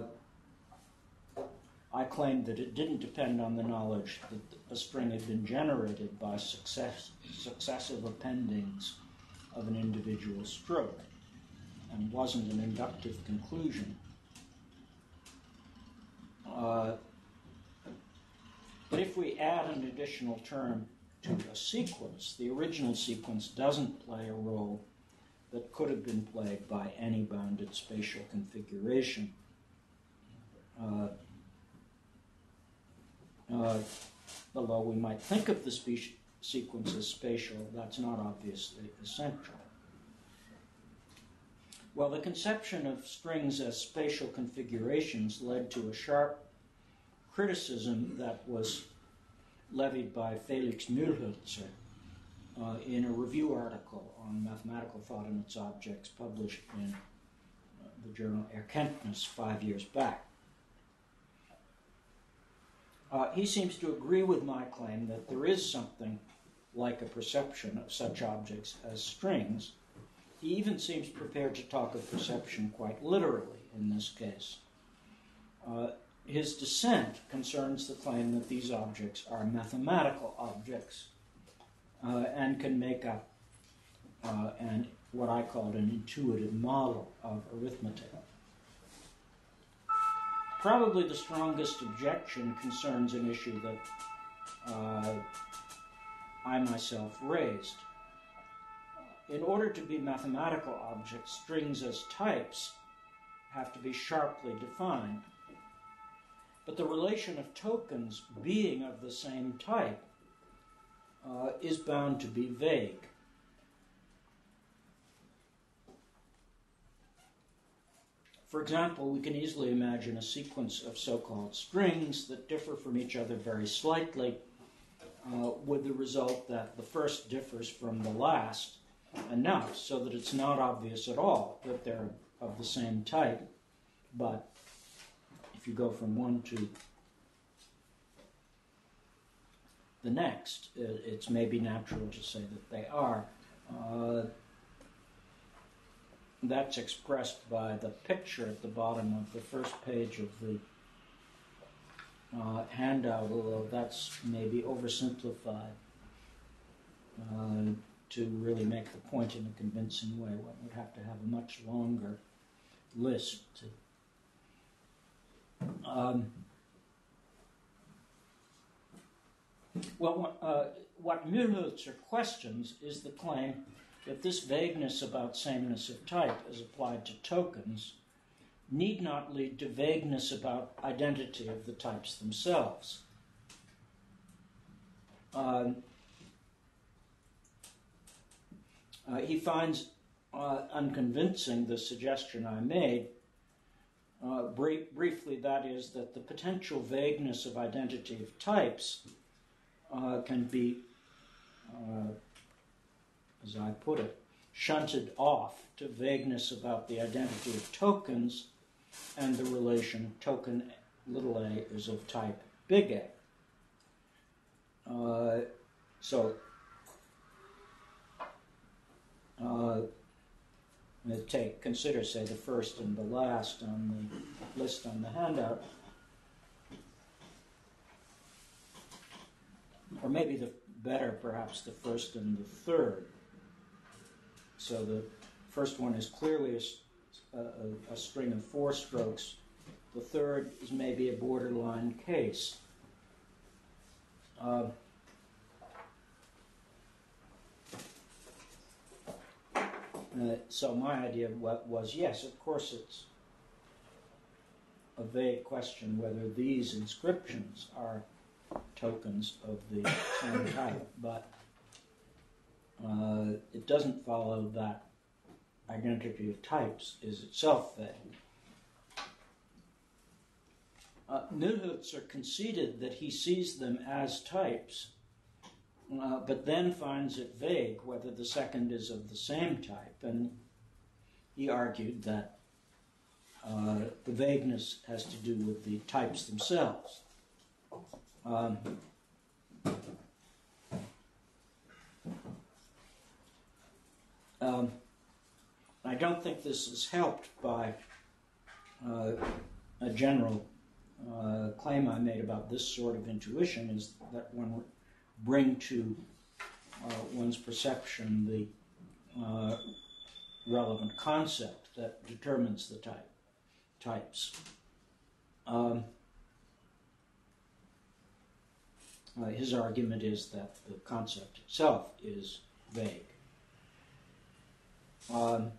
I claimed that it didn't depend on the knowledge that a string had been generated by success, successive appendings of an individual stroke and wasn't an inductive conclusion. Uh, but if we add an additional term to a sequence, the original sequence doesn't play a role that could have been played by any bounded spatial configuration. Uh, uh, although we might think of the sequence as spatial, that's not obviously essential. Well, the conception of strings as spatial configurations led to a sharp criticism that was levied by Felix Mühlhölzer uh, in a review article on mathematical thought and its objects published in uh, the journal Erkenntnis five years back. Uh, he seems to agree with my claim that there is something like a perception of such objects as strings. He even seems prepared to talk of perception quite literally in this case. Uh, his dissent concerns the claim that these objects are mathematical objects uh, and can make up uh, what I called an intuitive model of arithmetic. Probably the strongest objection concerns an issue that uh, I myself raised. In order to be mathematical objects, strings as types have to be sharply defined but the relation of tokens being of the same type uh, is bound to be vague. For example, we can easily imagine a sequence of so called strings that differ from each other very slightly, uh, with the result that the first differs from the last enough so that it's not obvious at all that they're of the same type, but if you go from one to the next, it's maybe natural to say that they are. Uh, that's expressed by the picture at the bottom of the first page of the uh, handout, although that's maybe oversimplified. Uh, to really make the point in a convincing way, one would have to have a much longer list. To, um, well, uh, what Mühlhölzer questions is the claim that this vagueness about sameness of type as applied to tokens need not lead to vagueness about identity of the types themselves. Um, uh, he finds uh, unconvincing the suggestion I made. Uh, brief, briefly, that is that the potential vagueness of identity of types uh, can be, uh, as I put it, shunted off to vagueness about the identity of tokens and the relation token little a is of type big A. Uh, so, uh, take consider say the first and the last on the list on the handout, or maybe the better perhaps the first and the third. So the first one is clearly a a, a, string of four strokes. The third is maybe a borderline case. Uh, so my idea was yes, of course it's a vague question whether these inscriptions are tokens of the same type, but uh, it doesn't follow that identity of types is itself vague. Uh, conceded that he sees them as types, uh, but then finds it vague whether the second is of the same type, and he argued that uh, the vagueness has to do with the types themselves. Um, um, I don't think this is helped by uh, a general uh, claim I made about this sort of intuition is that would bring to uh, one's perception the uh, relevant concept that determines the type types. Um, uh, his argument is that the concept itself is vague. Um,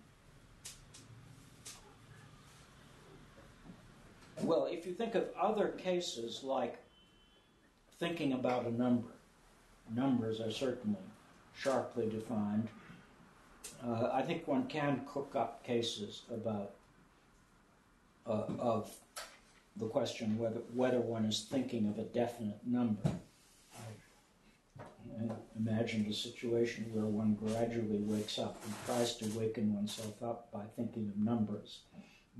Well, if you think of other cases like thinking about a number, numbers are certainly sharply defined. Uh, I think one can cook up cases about uh, of the question whether whether one is thinking of a definite number. I imagined a situation where one gradually wakes up and tries to waken oneself up by thinking of numbers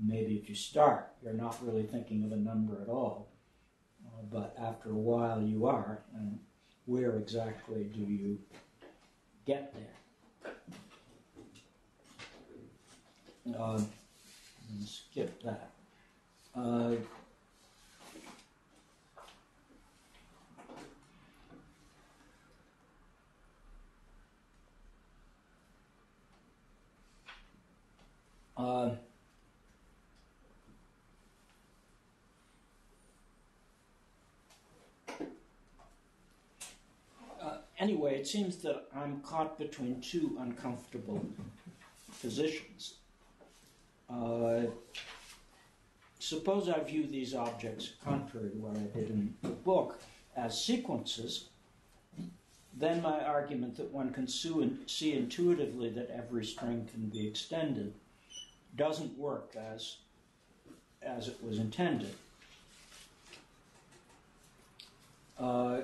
maybe if you start, you're not really thinking of a number at all. Uh, but after a while, you are. And where exactly do you get there? Uh, skip that. Uh, uh, anyway, it seems that I'm caught between two uncomfortable positions. Uh, suppose I view these objects, contrary to what I did in the book, as sequences, then my argument that one can see intuitively that every string can be extended doesn't work as, as it was intended. Uh,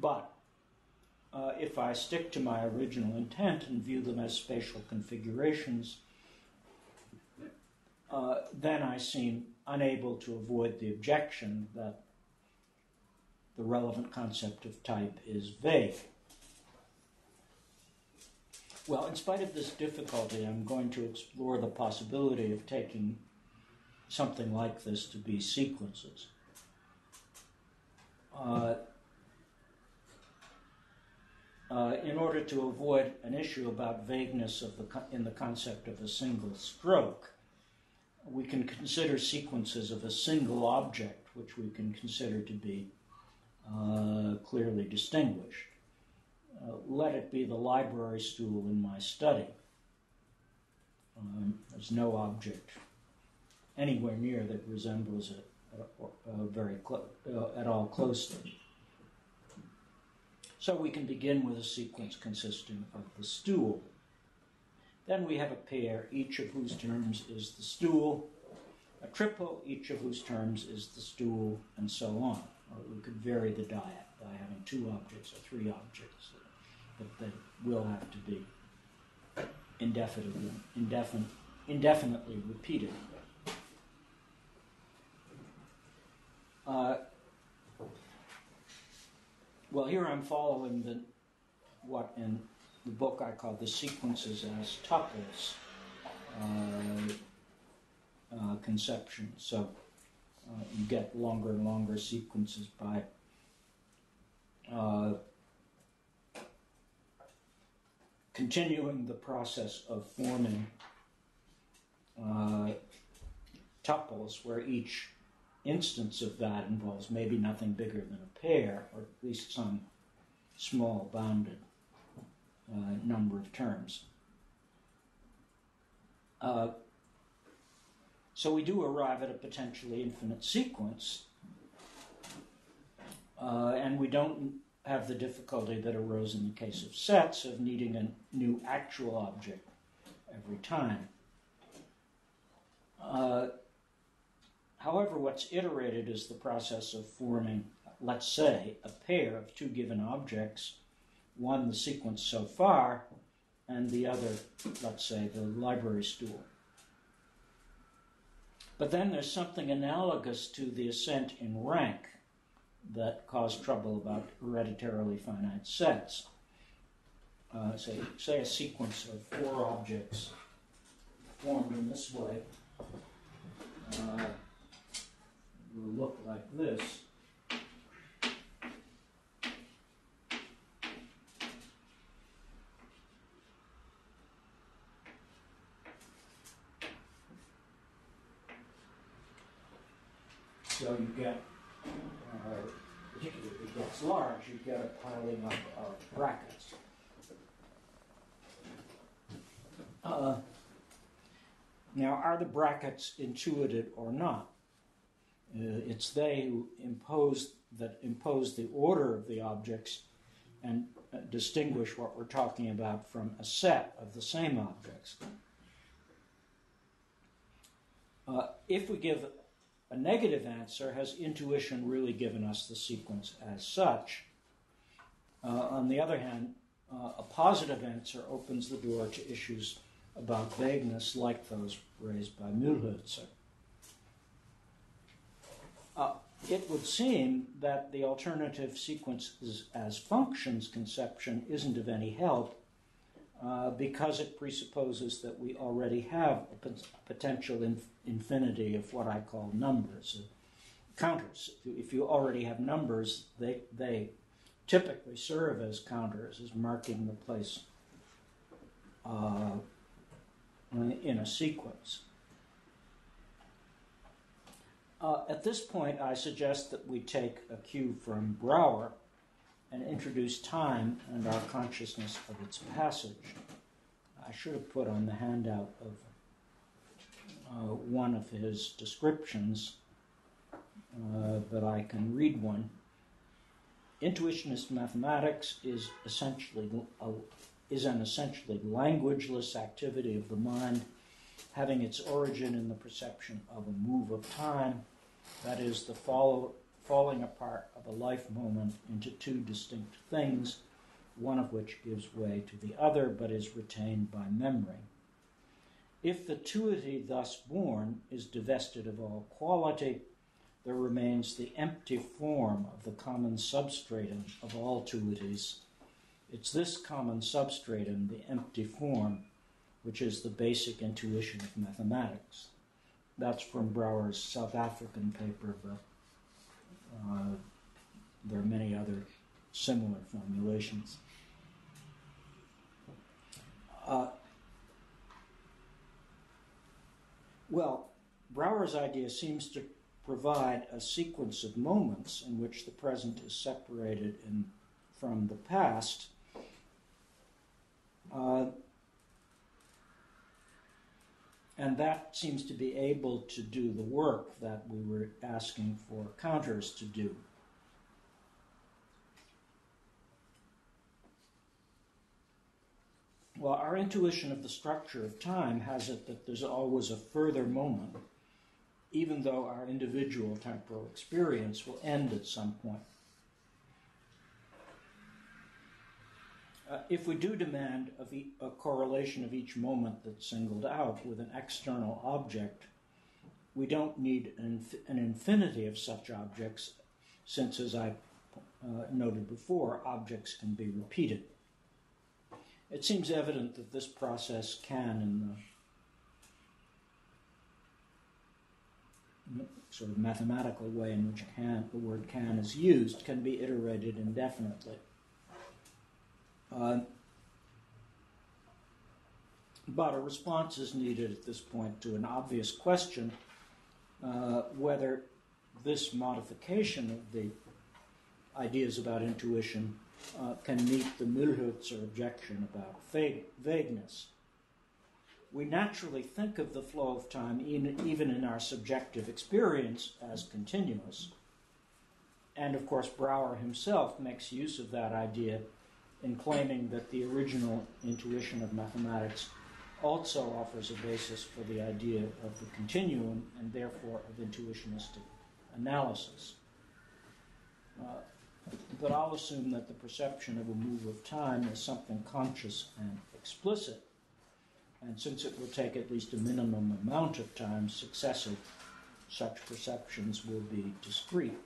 but uh, if I stick to my original intent and view them as spatial configurations, uh, then I seem unable to avoid the objection that the relevant concept of type is vague. Well, in spite of this difficulty, I'm going to explore the possibility of taking something like this to be sequences. uh, uh, in order to avoid an issue about vagueness of the in the concept of a single stroke, we can consider sequences of a single object, which we can consider to be uh, clearly distinguished. Uh, let it be the library stool in my study. Um, there's no object anywhere near that resembles it uh, very clo- uh, at all closely. So we can begin with a sequence consisting of the stool. Then we have a pair, each of whose terms is the stool, a triple, each of whose terms is the stool, and so on. Or we could vary the diet by having two objects or three objects, but they will have to be indefinitely, indefinite, indefinitely repeated. Uh, well, here I'm following the what in the book I call the sequences as tuples uh, uh, conception. So uh, you get longer and longer sequences by uh, continuing the process of forming uh, tuples where each instance of that involves maybe nothing bigger than a pair, or at least some small bounded uh, number of terms. Uh, so we do arrive at a potentially infinite sequence, uh, and we don't have the difficulty that arose in the case of sets of needing a new actual object every time. However, what's iterated is the process of forming, let's say, a pair of two given objects, one the sequence so far, and the other, let's say, the library stool. But then there's something analogous to the ascent in rank that caused trouble about hereditarily finite sets. Uh, say, say a sequence of four objects formed in this way. Uh, will look like this. So you get, uh, particularly if it gets large, you get a piling up of brackets. Uh, now, are the brackets intuited or not? Uh, it's they who impose that impose the order of the objects and uh, distinguish what we're talking about from a set of the same objects. Uh, if we give a negative answer, has intuition really given us the sequence as such? Uh, on the other hand, uh, a positive answer opens the door to issues about vagueness like those raised by Mühlhölzer. Uh, it would seem that the alternative sequences as functions conception isn't of any help uh, because it presupposes that we already have a potential inf- infinity of what I call numbers, uh, counters. If you already have numbers, they, they typically serve as counters, as marking the place uh, in a sequence. Uh, at this point, I suggest that we take a cue from Brouwer and introduce time and our consciousness of its passage. I should have put on the handout of uh, one of his descriptions, uh, but I can read one. Intuitionist mathematics is essentially a, is an essentially languageless activity of the mind having its origin in the perception of a move of time, that is, the follow, falling apart of a life moment into two distinct things, one of which gives way to the other but is retained by memory. If the twoity thus born is divested of all quality, there remains the empty form of the common substratum of all twoities. It's this common substratum, the empty form, which is the basic intuition of mathematics. That's from Brouwer's South African paper, but uh, there are many other similar formulations. Uh, well, Brouwer's idea seems to provide a sequence of moments in which the present is separated in, from the past. Uh, and that seems to be able to do the work that we were asking for counters to do. Well, our intuition of the structure of time has it that there's always a further moment, even though our individual temporal experience will end at some point. Uh, if we do demand a correlation of each moment that's singled out with an external object, we don't need an, inf- an infinity of such objects, since, as I uh, noted before, objects can be repeated. It seems evident that this process can, in the sort of mathematical way in which can, the word can is used, can be iterated indefinitely. Uh, but a response is needed at this point to an obvious question uh, whether this modification of the ideas about intuition uh, can meet the Mühlhölzer objection about vague, vagueness. We naturally think of the flow of time, even in our subjective experience, as continuous. And of course, Brouwer himself makes use of that idea in claiming that the original intuition of mathematics also offers a basis for the idea of the continuum and therefore of intuitionistic analysis. Uh, but I'll assume that the perception of a move of time is something conscious and explicit. And since it will take at least a minimum amount of time successive, such perceptions will be discrete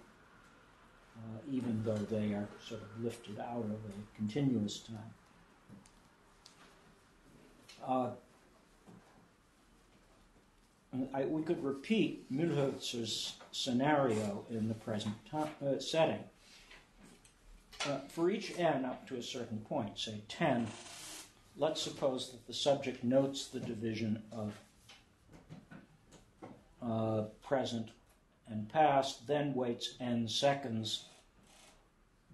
uh, even though they are sort of lifted out of a continuous time. Uh, I, we could repeat Mühlhölzer's scenario in the present time, uh, setting. Uh, for each n up to a certain point, say 10, let's suppose that the subject notes the division of uh, present and past, then waits n seconds,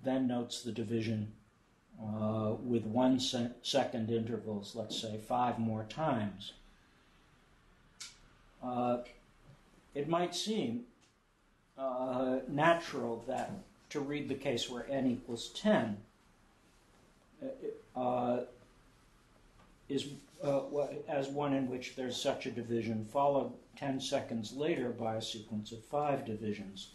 then notes the division uh, with one se- second intervals, let's say five more times. Uh, it might seem uh, natural that to read the case where n equals 10 uh, uh, is uh, as one in which there's such a division, followed 10 seconds later by a sequence of five divisions.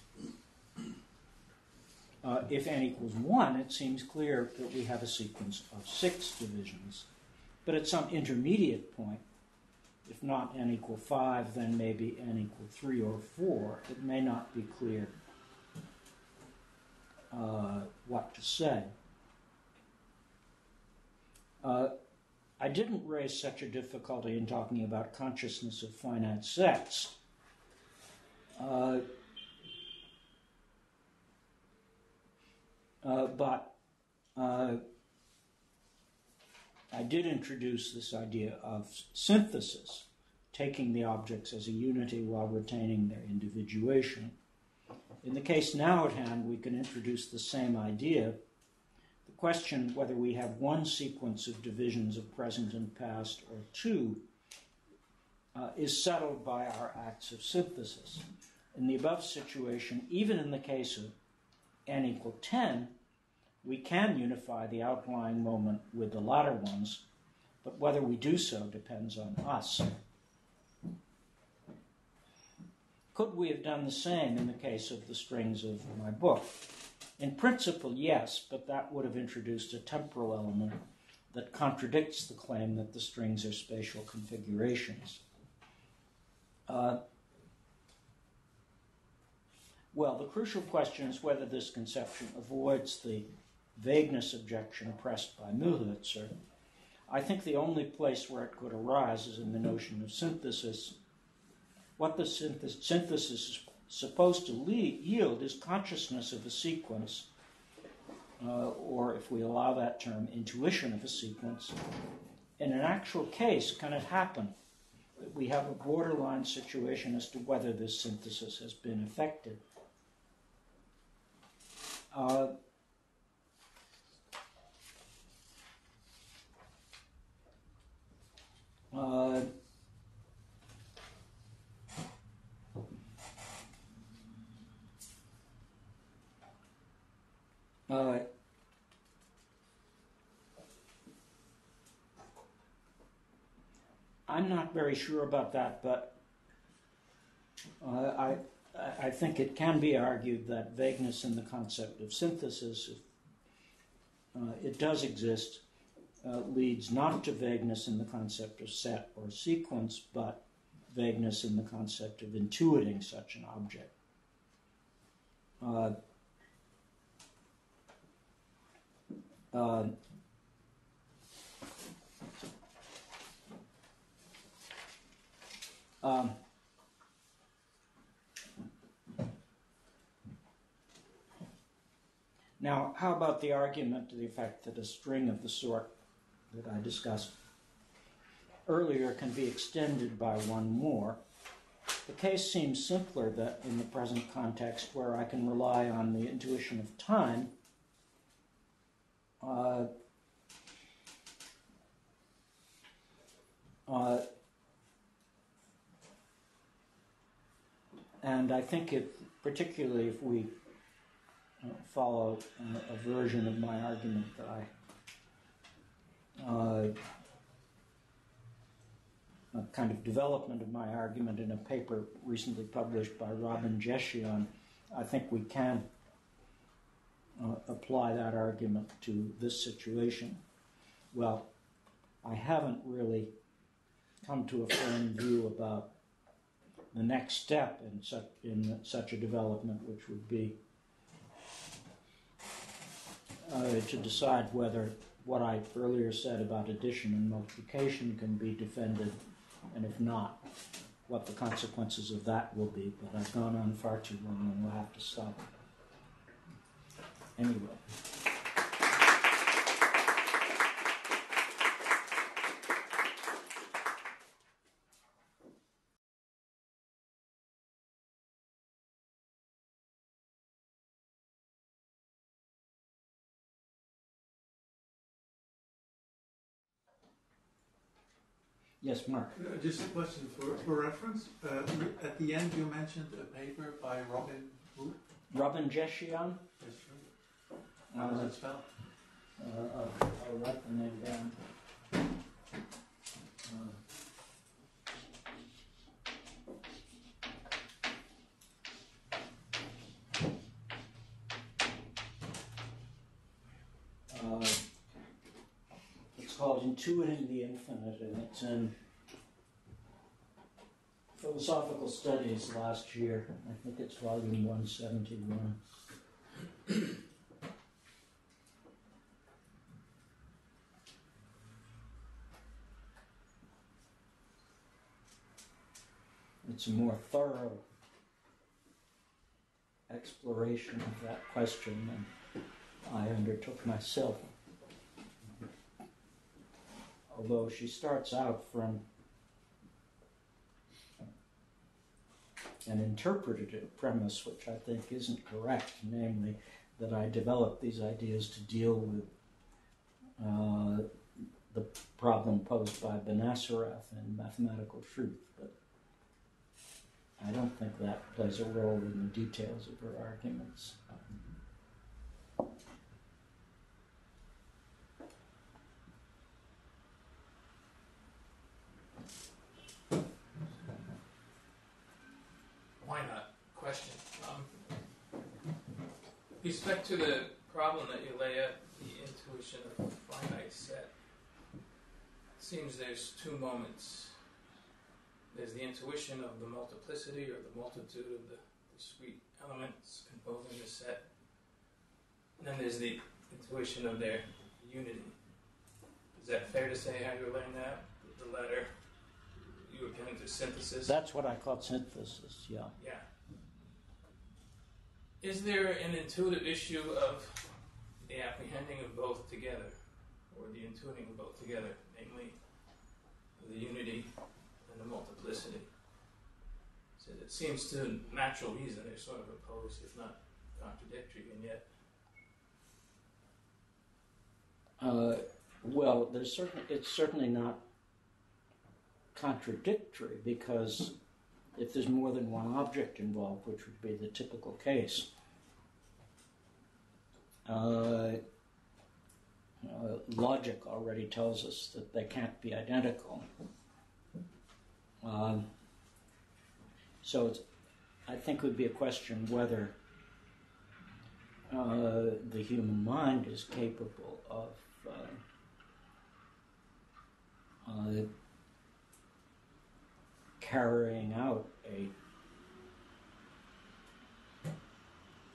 Uh, if n equals 1, it seems clear that we have a sequence of six divisions. But at some intermediate point, if not n equal 5, then maybe n equal 3 or 4, it may not be clear uh, what to say. Uh, I didn't raise such a difficulty in talking about consciousness of finite sets. Uh, but uh, I did introduce this idea of synthesis, taking the objects as a unity while retaining their individuation. In the case now at hand, we can introduce the same idea The question whether we have one sequence of divisions of present and past or two uh, is settled by our acts of synthesis. In the above situation, even in the case of n equal 10, we can unify the outlying moment with the latter ones, but whether we do so depends on us. Could we have done the same in the case of the strings of my book? In principle, yes, but that would have introduced a temporal element that contradicts the claim that the strings are spatial configurations. Uh, well, the crucial question is whether this conception avoids the vagueness objection pressed by Mühlhölzer. I think the only place where it could arise is in the notion of synthesis. What the synthesis is supposed to lead, yield is consciousness of a sequence uh, or if we allow that term, intuition of a sequence. In an actual case, can it happen that we have a borderline situation as to whether this synthesis has been effected? Uh, uh, uh, I'm not very sure about that, but uh, I, I think it can be argued that vagueness in the concept of synthesis, if uh, it does exist, uh, leads not to vagueness in the concept of set or sequence, but vagueness in the concept of intuiting such an object. Uh, uh, um, now, how about the argument to the effect that a string of the sort that I discussed earlier can be extended by one more? The case seems simpler that in the present context where I can rely on the intuition of time. Uh, uh, and I think if, particularly if we follow a, a, version of my argument that I uh, a kind of development of my argument in a paper recently published by Robin Jeshion, I think we can uh, apply that argument to this situation. Well, I haven't really come to a firm view about the next step in such, in such a development, which would be uh, to decide whether what I earlier said about addition and multiplication can be defended and if not, what the consequences of that will be. But I've gone on far too long and we'll have to stop. Anyway. Yes, Mark. Uh, Just a question for, for reference. Uh, at the end, you mentioned a paper by Robin who? Robin Jeshion. Yes, right. How does it spell? Uh, I'll, I'll write the name down. Uh, uh, Intuiting the Infinite, and it's in Philosophical Studies last year. I think it's volume 171. It's a more thorough exploration of that question than I undertook myself. Although she starts out from an interpretative premise, which I think isn't correct, namely that I developed these ideas to deal with uh, the problem posed by Benacerraf in Mathematical Truth. But I don't think that plays a role in the details of her arguments. Why not? Question. Um, respect to the problem that you lay out, the intuition of a finite set, seems there's two moments. There's the intuition of the multiplicity or the multitude of the discrete elements composing the set. And then there's the intuition of their unity. Is that fair to say how you're laying that out? The latter, you appealing to synthesis? That's what I call synthesis, yeah. Yeah. Is there an intuitive issue of the apprehending of both together, or the intuiting of both together, namely the unity and the multiplicity. So it seems to natural reason they're sort of opposed, if not contradictory, and yet Uh, well, there's certain, it's certainly not contradictory because if there's more than one object involved, which would be the typical case, uh, uh, logic already tells us that they can't be identical. Um, so I think it would be a question whether uh, the human mind is capable of uh, uh, carrying out a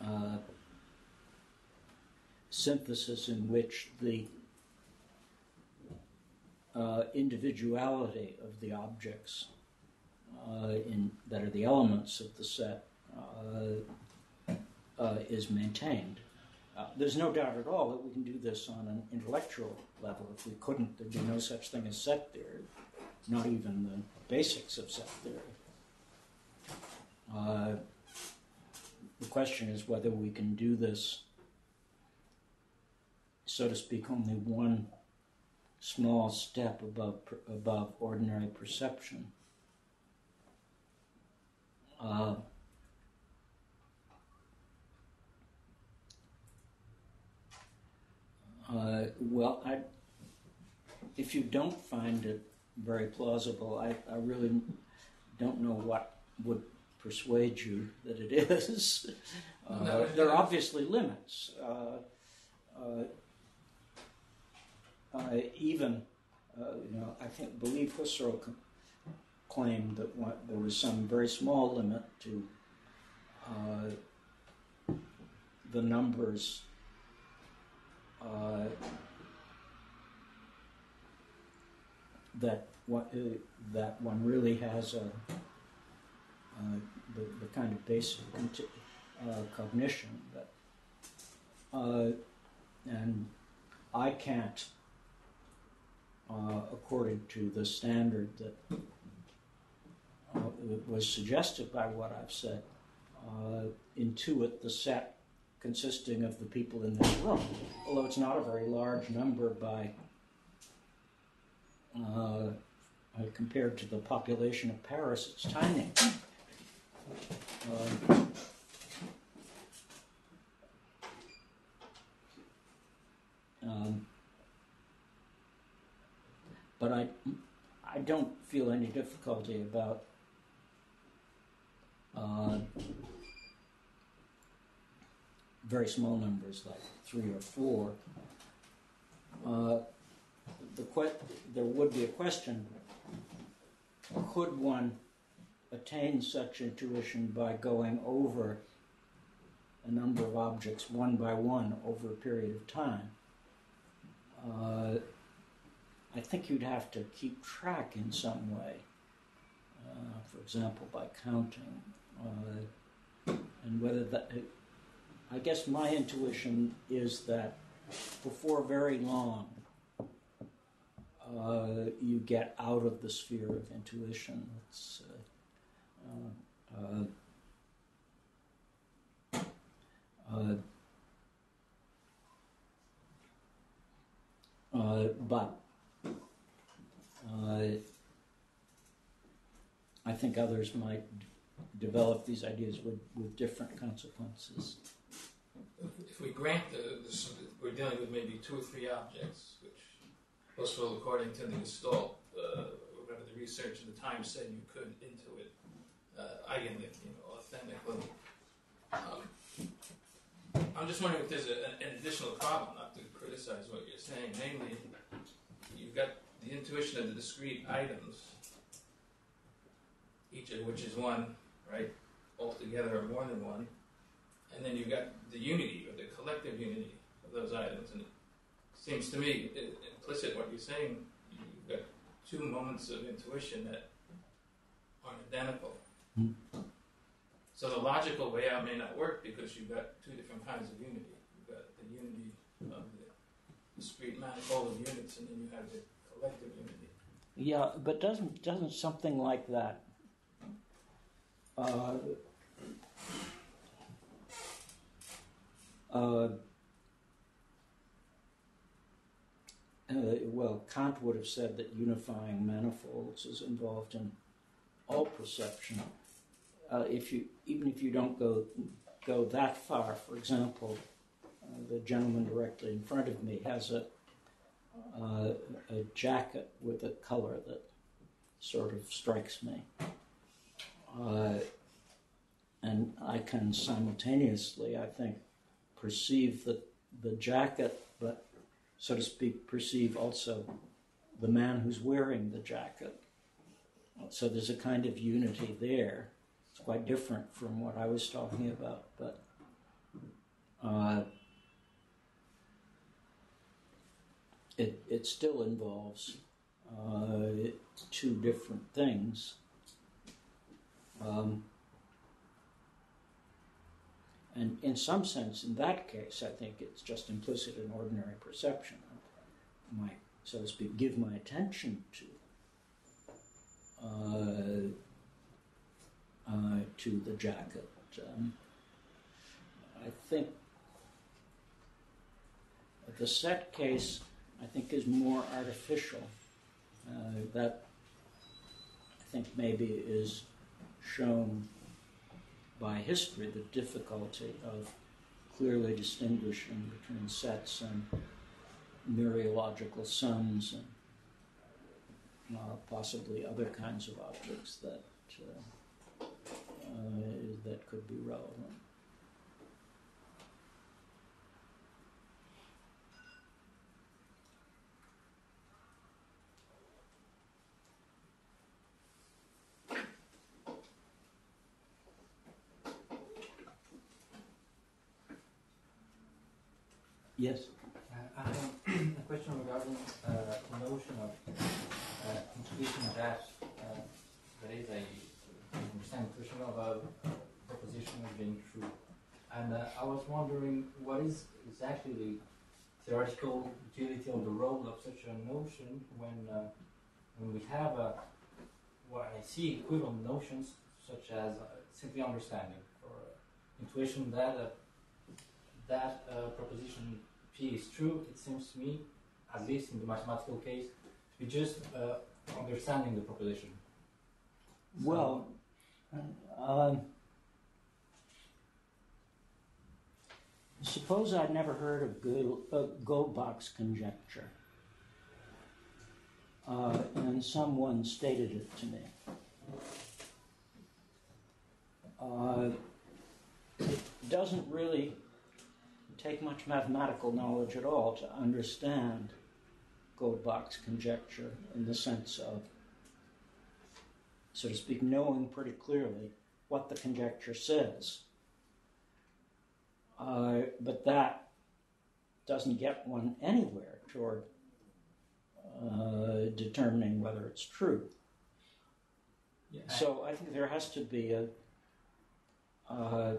uh, synthesis in which the uh, individuality of the objects uh, in, that are the elements of the set uh, uh, is maintained. Uh, there's no doubt at all that we can do this on an intellectual level. If we couldn't, there'd be no such thing as set theory, not even the basics of set theory. Uh, the question is whether we can do this, so to speak, only one small step above above ordinary perception. Uh, Uh, well, I, if you don't find it very plausible, I, I really don't know what would persuade you that it is. Uh, No, there are obviously limits. Uh, uh, uh, even, uh, you know, I think believe Husserl c- claimed that there was some very small limit to uh, the numbers uh, that one, uh, that one really has a uh, the, the kind of basic uh, cognition that uh, and I can't uh, according to the standard that uh, was suggested by what I've said uh, intuit the set consisting of the people in this room, although it's not a very large number by uh, uh, compared to the population of Paris, it's tiny. Uh, um, but I, I don't feel any difficulty about uh, very small numbers like three or four. Uh, the que- there would be a question could one attain such intuition by going over a number of objects one by one over a period of time? Uh, I think you'd have to keep track in some way, uh, for example, by counting, uh, and whether that. I guess my intuition is that before very long, uh, you get out of the sphere of intuition. It's, uh, uh, uh, but I think others might develop these ideas with, with different consequences. if we grant the, the we're dealing with maybe two or three objects, which Husserl, according to the Gestalt, uh, the research at the time, said you could intuit uh, eigentlich, you know, authentically. Um, I'm just wondering if there's a, an, additional problem, not to criticize what you're saying. Namely, you've got the intuition of the discrete items, each of which is one, right, altogether or more than one. And then you've got the unity or the collective unity of those items. And it seems to me, i- implicit what you're saying, you've got two moments of intuition that aren't identical. Hmm. So the logical way out may not work because you've got two different kinds of unity. You've got the unity of the discrete manifold of units, and then you have the collective unity. Yeah, but doesn't doesn't something like that uh, uh, uh, well, Kant would have said that unifying manifolds is involved in all perception. Uh, if you, even if you don't go go that far, for example, uh, the gentleman directly in front of me has a uh, a jacket with a color that sort of strikes me, uh, and I can simultaneously, I think, perceive the the jacket, so to speak, perceive also the man who's wearing the jacket. So there's a kind of unity there. It's quite different from what I was talking about, but uh, it it still involves uh, two different things. Um, and in some sense, in that case, I think it's just implicit in ordinary perception. Might, so to speak, give my attention to uh, uh, to the jacket. Um, I think the set case, I think, is more artificial. Uh, that I think maybe is shown by history the difficulty of clearly distinguishing between sets and mereological sums and uh, possibly other kinds of objects that uh, uh, that could be relevant. Yes. Uh, I have a question regarding uh, the notion of uh, intuition that uh, there is a understand of a proposition as being true. And uh, I was wondering what is exactly the theoretical utility or the role of such a notion when uh, when we have uh, what I see equivalent notions such as uh, simply understanding or uh, intuition that uh, that uh, proposition P is true, it seems to me, at least in the mathematical case, to be just uh, understanding the proposition. So- Well, um, suppose I'd never heard of Gold, uh, Goldbach's conjecture, uh, and someone stated it to me. Uh, it doesn't really take much mathematical knowledge at all to understand Goldbach's conjecture in the sense of so to speak, knowing pretty clearly what the conjecture says. Uh, but that doesn't get one anywhere toward uh, determining whether it's true. Yeah, So I think there has to be a, uh,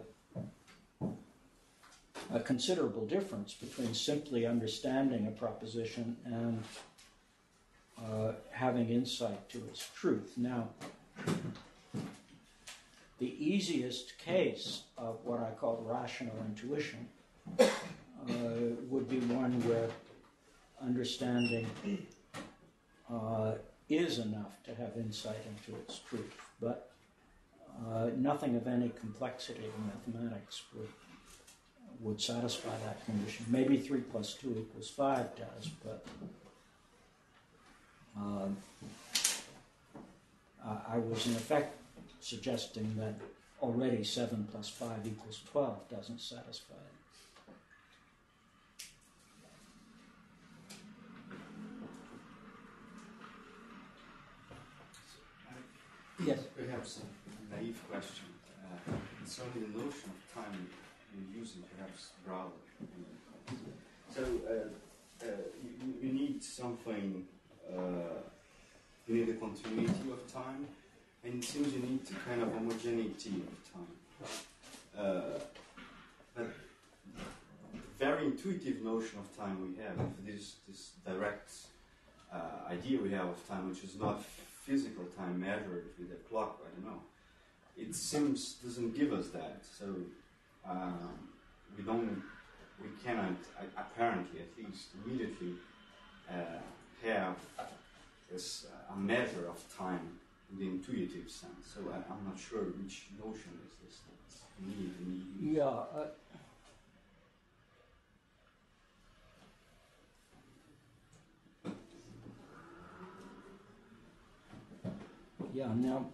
a considerable difference between simply understanding a proposition and uh, having insight to its truth. Now, the easiest case of what I call rational intuition uh, would be one where understanding uh, is enough to have insight into its truth, but uh, nothing of any complexity in mathematics would would satisfy that condition. Maybe three plus two equals five does, but um, I I was in effect suggesting that already seven plus five equals twelve doesn't satisfy it. Yes. Perhaps a naive question. Uh, it's only the notion of time you're using, perhaps broader. So uh, uh, you, you need something, uh, you need a continuity of time, and it seems you need a kind of homogeneity of time. Uh, but very intuitive notion of time we have, this this direct uh, idea we have of time, which is not physical time measured with a clock, I don't know. It seems doesn't give us that, so um, we don't, we cannot uh, apparently, at least immediately, uh, have this uh, a measure of time in the intuitive sense. So I, I'm not sure which notion is this need. Need Yeah. Uh, yeah, now,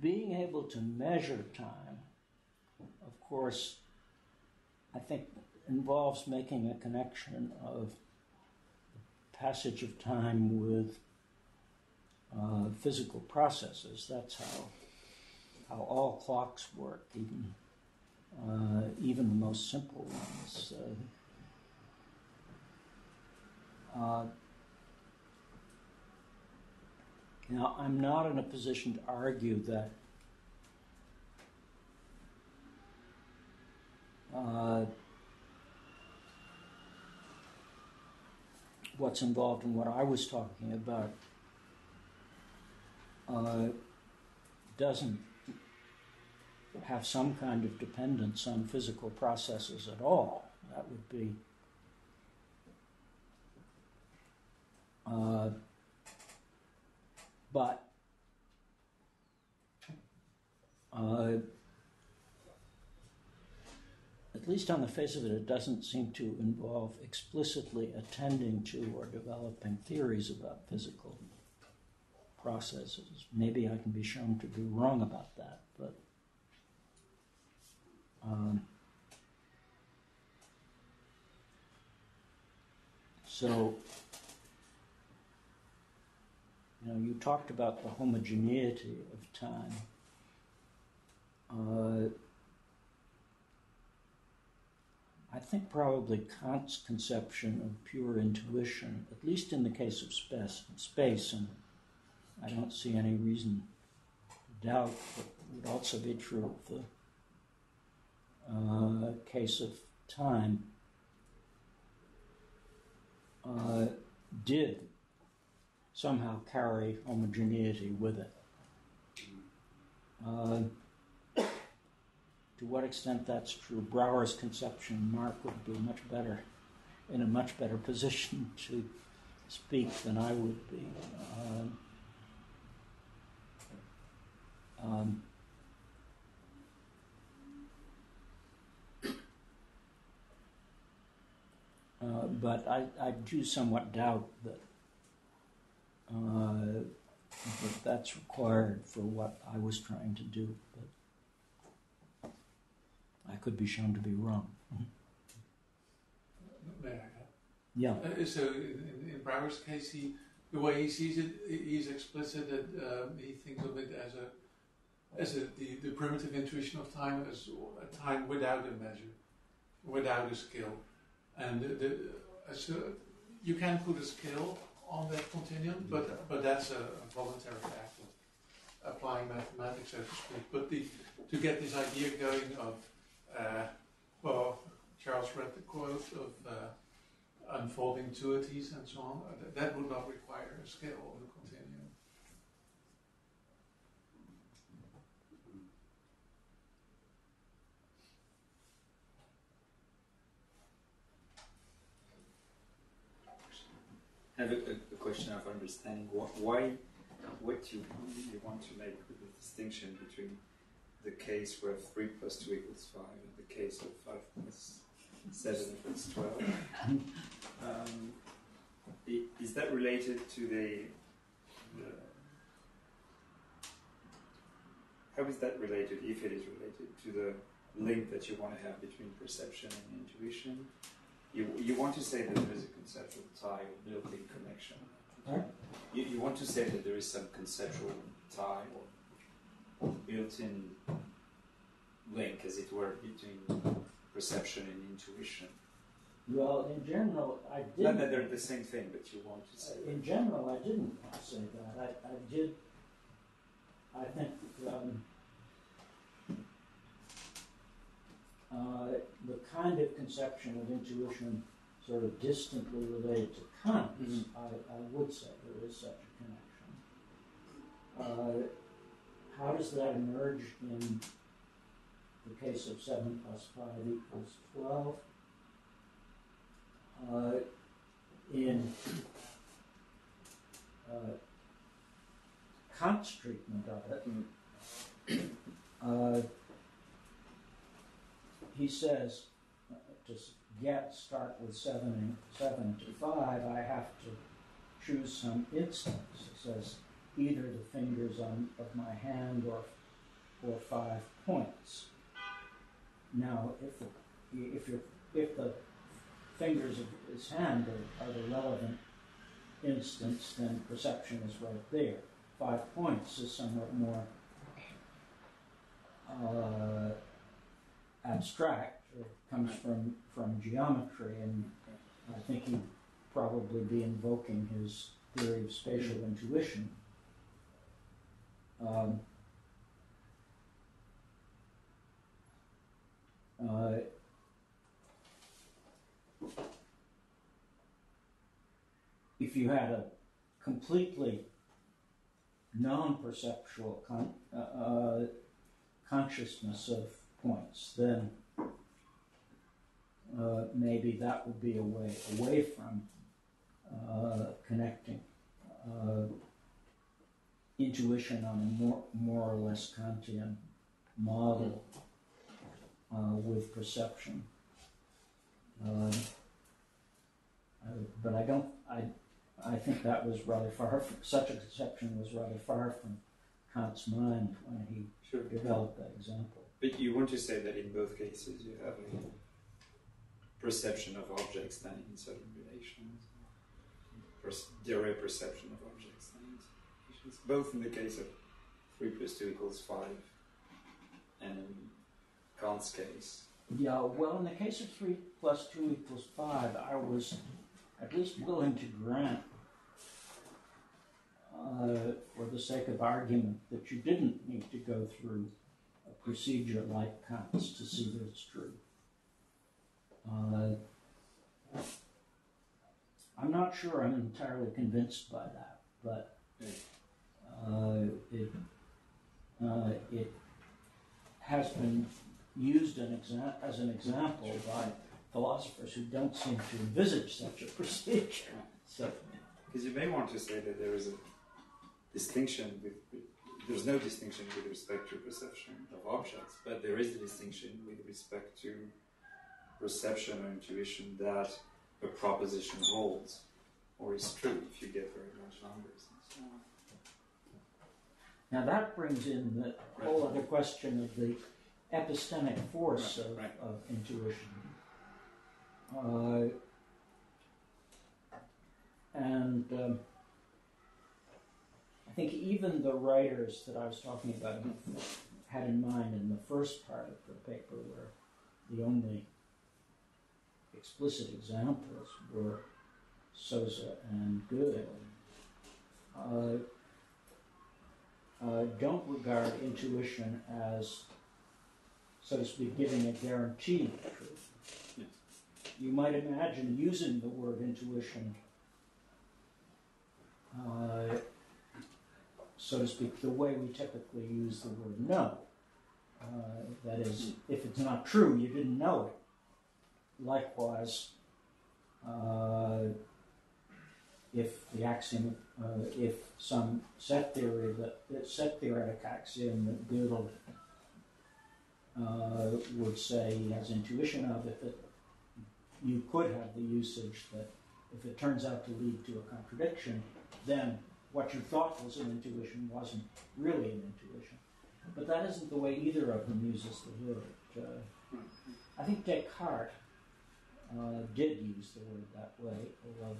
being able to measure time, course, I think involves making a connection of the passage of time with uh, physical processes. That's how how all clocks work, even uh, even the most simple ones. Uh, now, I'm not in a position to argue that uh, what's involved in what I was talking about uh, doesn't have some kind of dependence on physical processes at all. That would be uh, but uh, at least on the face of it, it doesn't seem to involve explicitly attending to or developing theories about physical processes. Maybe I can be shown to be wrong about that, but um, so, you know, you talked about the homogeneity of time. Uh, I think probably Kant's conception of pure intuition, at least in the case of space, and I don't see any reason to doubt that would also be true of the uh, case of time, uh, did somehow carry homogeneity with it. Uh, to what extent that's true, Brouwer's conception, Mark would be much better, in a much better position to speak than I would be. Um, um, uh, but I, I do somewhat doubt that, uh, that that's required for what I was trying to do. But I could be shown to be wrong. Yeah. Uh, so in, in Brouwer's case, he, the way he sees it, he's explicit that um, he thinks of it as a as a, the, the primitive intuition of time as a time without a measure, without a scale. And the, the, as a, you can put a scale on that continuum, but, but that's a, a voluntary act of applying mathematics, so to speak. But the, to get this idea going of, uh, well, Charles read the quote of uh, unfolding intuities and so on, that, would not require a scale of the continuum. I have a, a, question of understanding. Wh- Why, what you, you want to make with the distinction between the case where 3 plus 2 equals 5 and the case of 5 plus 7 equals 12? Um, is that related to the, the. How is that related, if it is related, to the link that you want to have between perception and intuition? You, you want to say that there is a conceptual tie or built-in connection. Huh? You, you want to say that there is some conceptual tie or built-in link, as it were, between perception and intuition. Well, in general, I did. Not that they're the same thing, but you want to say. Uh, In general, I didn't say that. I, I did. I think um, uh, the kind of conception of intuition sort of distantly related to Kant's, Mhm. I, I would say there is such a connection. Uh, how does that emerge in the case of 7 plus 5 equals 12? Uh, in uh, Kant's treatment of it, uh, he says to get start with seven and seven to five, I have to choose some instance. He says either the fingers on of my hand or or five points. Now, if the if you if the fingers of his hand are, are the relevant instance, then perception is right there. Five points is somewhat more uh, abstract, or comes from, from geometry, and I think he'd probably be invoking his theory of spatial intuition. Um, uh, if you had a completely non-perceptual con- uh, uh, consciousness of points, then uh, maybe that would be a way away from uh, connecting uh, intuition on a more, more or less Kantian model uh, with perception. Uh, I, but I don't. I I think that was rather far. From, such a conception was rather far from Kant's mind when he Sure. developed that example. But you want to say that in both cases you have a perception of objects standing in certain relations, Perce- direct perception of objects relations, both in the case of 3 plus 2 equals 5 and in Kant's case. Yeah, well, in the case of 3 plus 2 equals 5, I was at least willing to grant, uh, for the sake of argument, that you didn't need to go through a procedure like Kant's to see that it's true. Uh, I'm not sure I'm entirely convinced by that, but uh, it, uh, it has been used an exa- as an example by philosophers who don't seem to envisage such a procedure. So, Because you may want to say that there is a distinction with, there's no distinction with respect to perception of objects, but there is a distinction with respect to perception or intuition that a proposition holds or is true if you get very large numbers and so on. Now that brings in the whole other question of the epistemic force Right, of, right. of intuition. Uh, and um, I think even the writers that I was talking about had in mind in the first part of the paper where the only explicit examples were Sosa and Good. Uh, uh, don't regard intuition as, so to speak, giving a guaranteed truth. Yes. You might imagine using the word intuition, uh, so to speak, the way we typically use the word know. Uh, that is, if it's not true, you didn't know it. Likewise, uh, if the axiom, uh, if some set theory that, that set theoretic axiom that Gödel uh, would say has intuition of, it, you could have the usage that if it turns out to lead to a contradiction, then what you thought was an intuition wasn't really an intuition. But that isn't the way either of them uses the word. Uh, I think Descartes uh, did use the word that way, although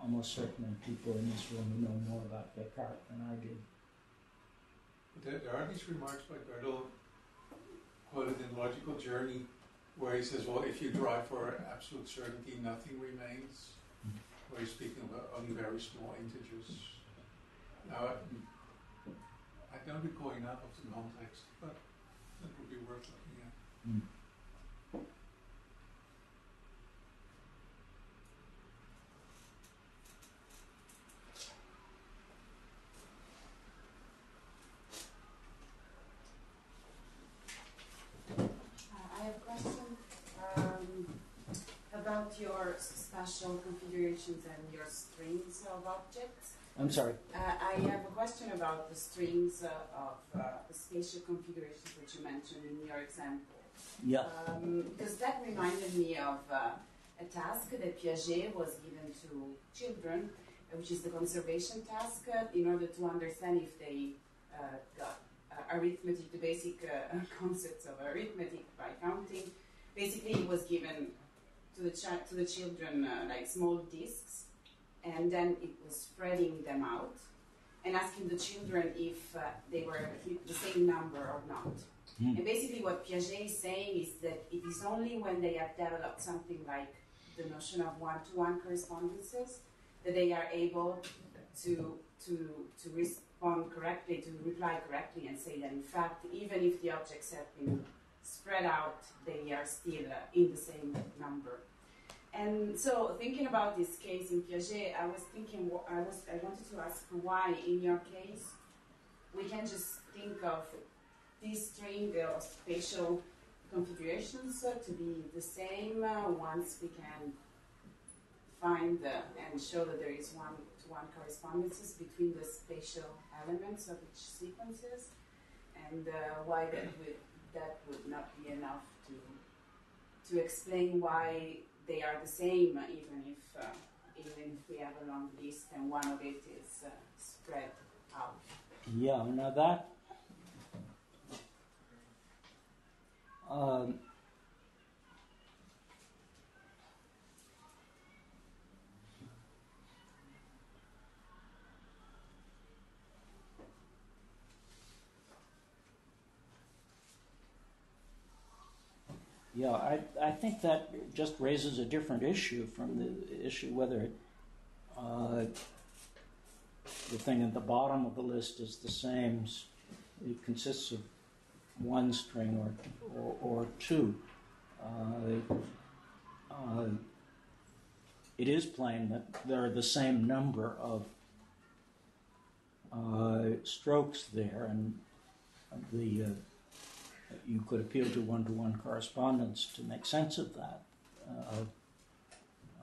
almost certainly people in this room know more about Descartes than I do. There, there are these remarks by Gödel quoted in Logical Journey where he says, well, if you drive for absolute certainty, nothing remains. Where he's speaking about only very small integers. Now, I, I don't recall enough of the context, but that would be worth looking at. Hmm. Configurations and your strings of objects. I'm sorry. Uh, I have a question about the strings uh, of uh, the spatial configurations that you mentioned in your example. Yeah. Um, because that reminded me of uh, a task that Piaget was given to children, which is the conservation task, in order to understand if they uh, got uh, arithmetic, the basic uh, concepts of arithmetic by counting. Basically, it was given to the to the children uh, like small discs, and then it was spreading them out and asking the children if uh, they were the same number or not. Hmm. And basically, what Piaget is saying is that it is only when they have developed something like the notion of one-to-one correspondences that they are able to to to respond correctly, to reply correctly, and say that in fact, even if the objects have been spread out, they are still in the same number. And so, thinking about this case in Piaget, I was thinking, I was, I wanted to ask why, in your case, we can just think of this string of spatial configurations to be the same uh, once we can find uh, and show that there is one-to-one correspondences between the spatial elements of each sequences, and uh, why that would that would not be enough to to explain why they are the same, even if uh, even if we have a long list and one of it is uh, spread out. Yeah, now that. Um, yeah, I, I think that just raises a different issue from the issue whether uh, the thing at the bottom of the list is the same. It consists of one string or, or, or two. Uh, uh, it is plain that there are the same number of uh, strokes there, and the uh, you could appeal to one-to-one correspondence to make sense of that. Uh,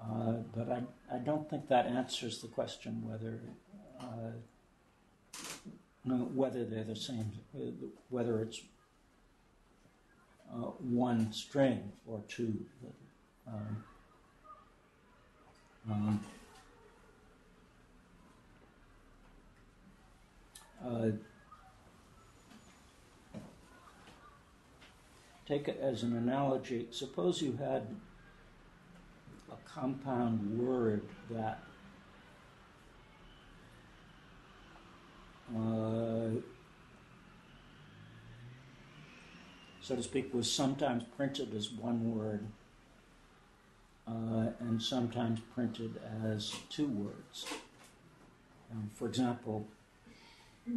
uh, but I, I don't think that answers the question whether uh, no, whether they're the same, uh, whether it's uh, one string or two. Um, um, take it as an analogy. Suppose you had a compound word that uh, so to speak, was sometimes printed as one word uh, and sometimes printed as two words. Um, for example, uh,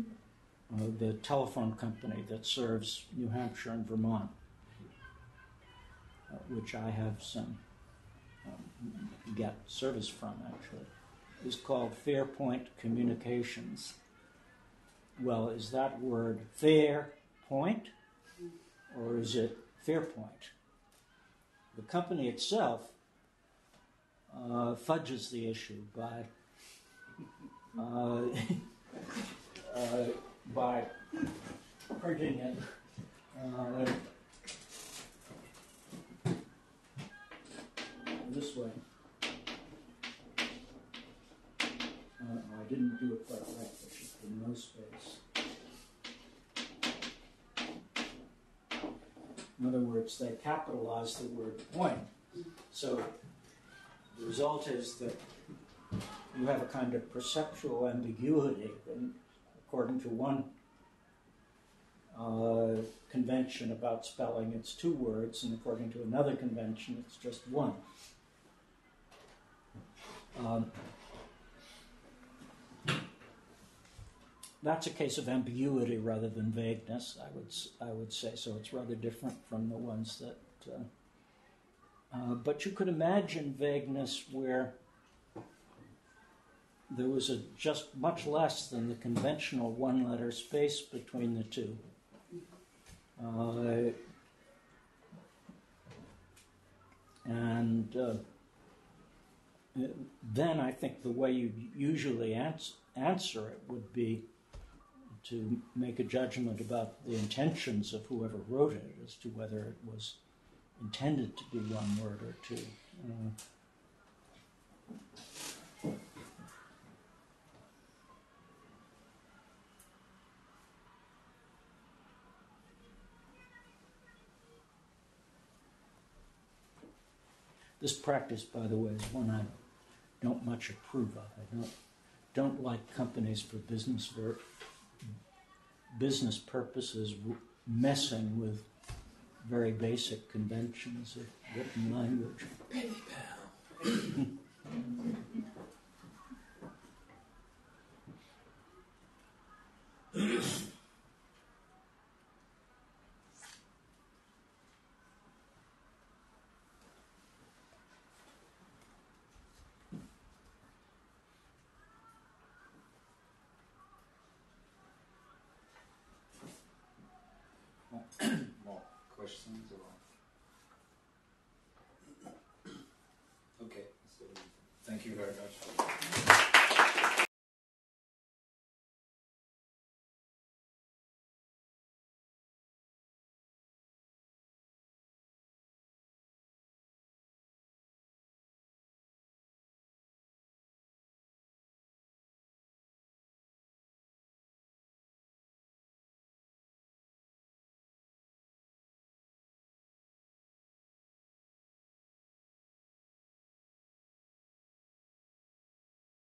the telephone company that serves New Hampshire and Vermont, uh, which I have some um, get service from actually, is called FairPoint Communications. Well, is that word fair point or is it Fairpoint? The company itself uh, fudges the issue by uh, uh, by printing it uh, this way. Uh, I didn't do it quite right. There should no space. In other words, they capitalize the word point. So the result is that you have a kind of perceptual ambiguity. And according to one uh, convention about spelling, it's two words, and according to another convention, it's just one. Um, that's a case of ambiguity rather than vagueness, I would I would say. So it's rather different from the ones that. Uh, uh, but you could imagine vagueness where there was a just much less than the conventional one-letter space between the two. Uh, and uh, then I think the way you usually ans- answer it would be to make a judgment about the intentions of whoever wrote it as to whether it was intended to be one word or two. Uh, This practice, by the way, is one I don't much approve of. I don't don't like companies for business ver- business purposes w- messing with very basic conventions of written language. More questions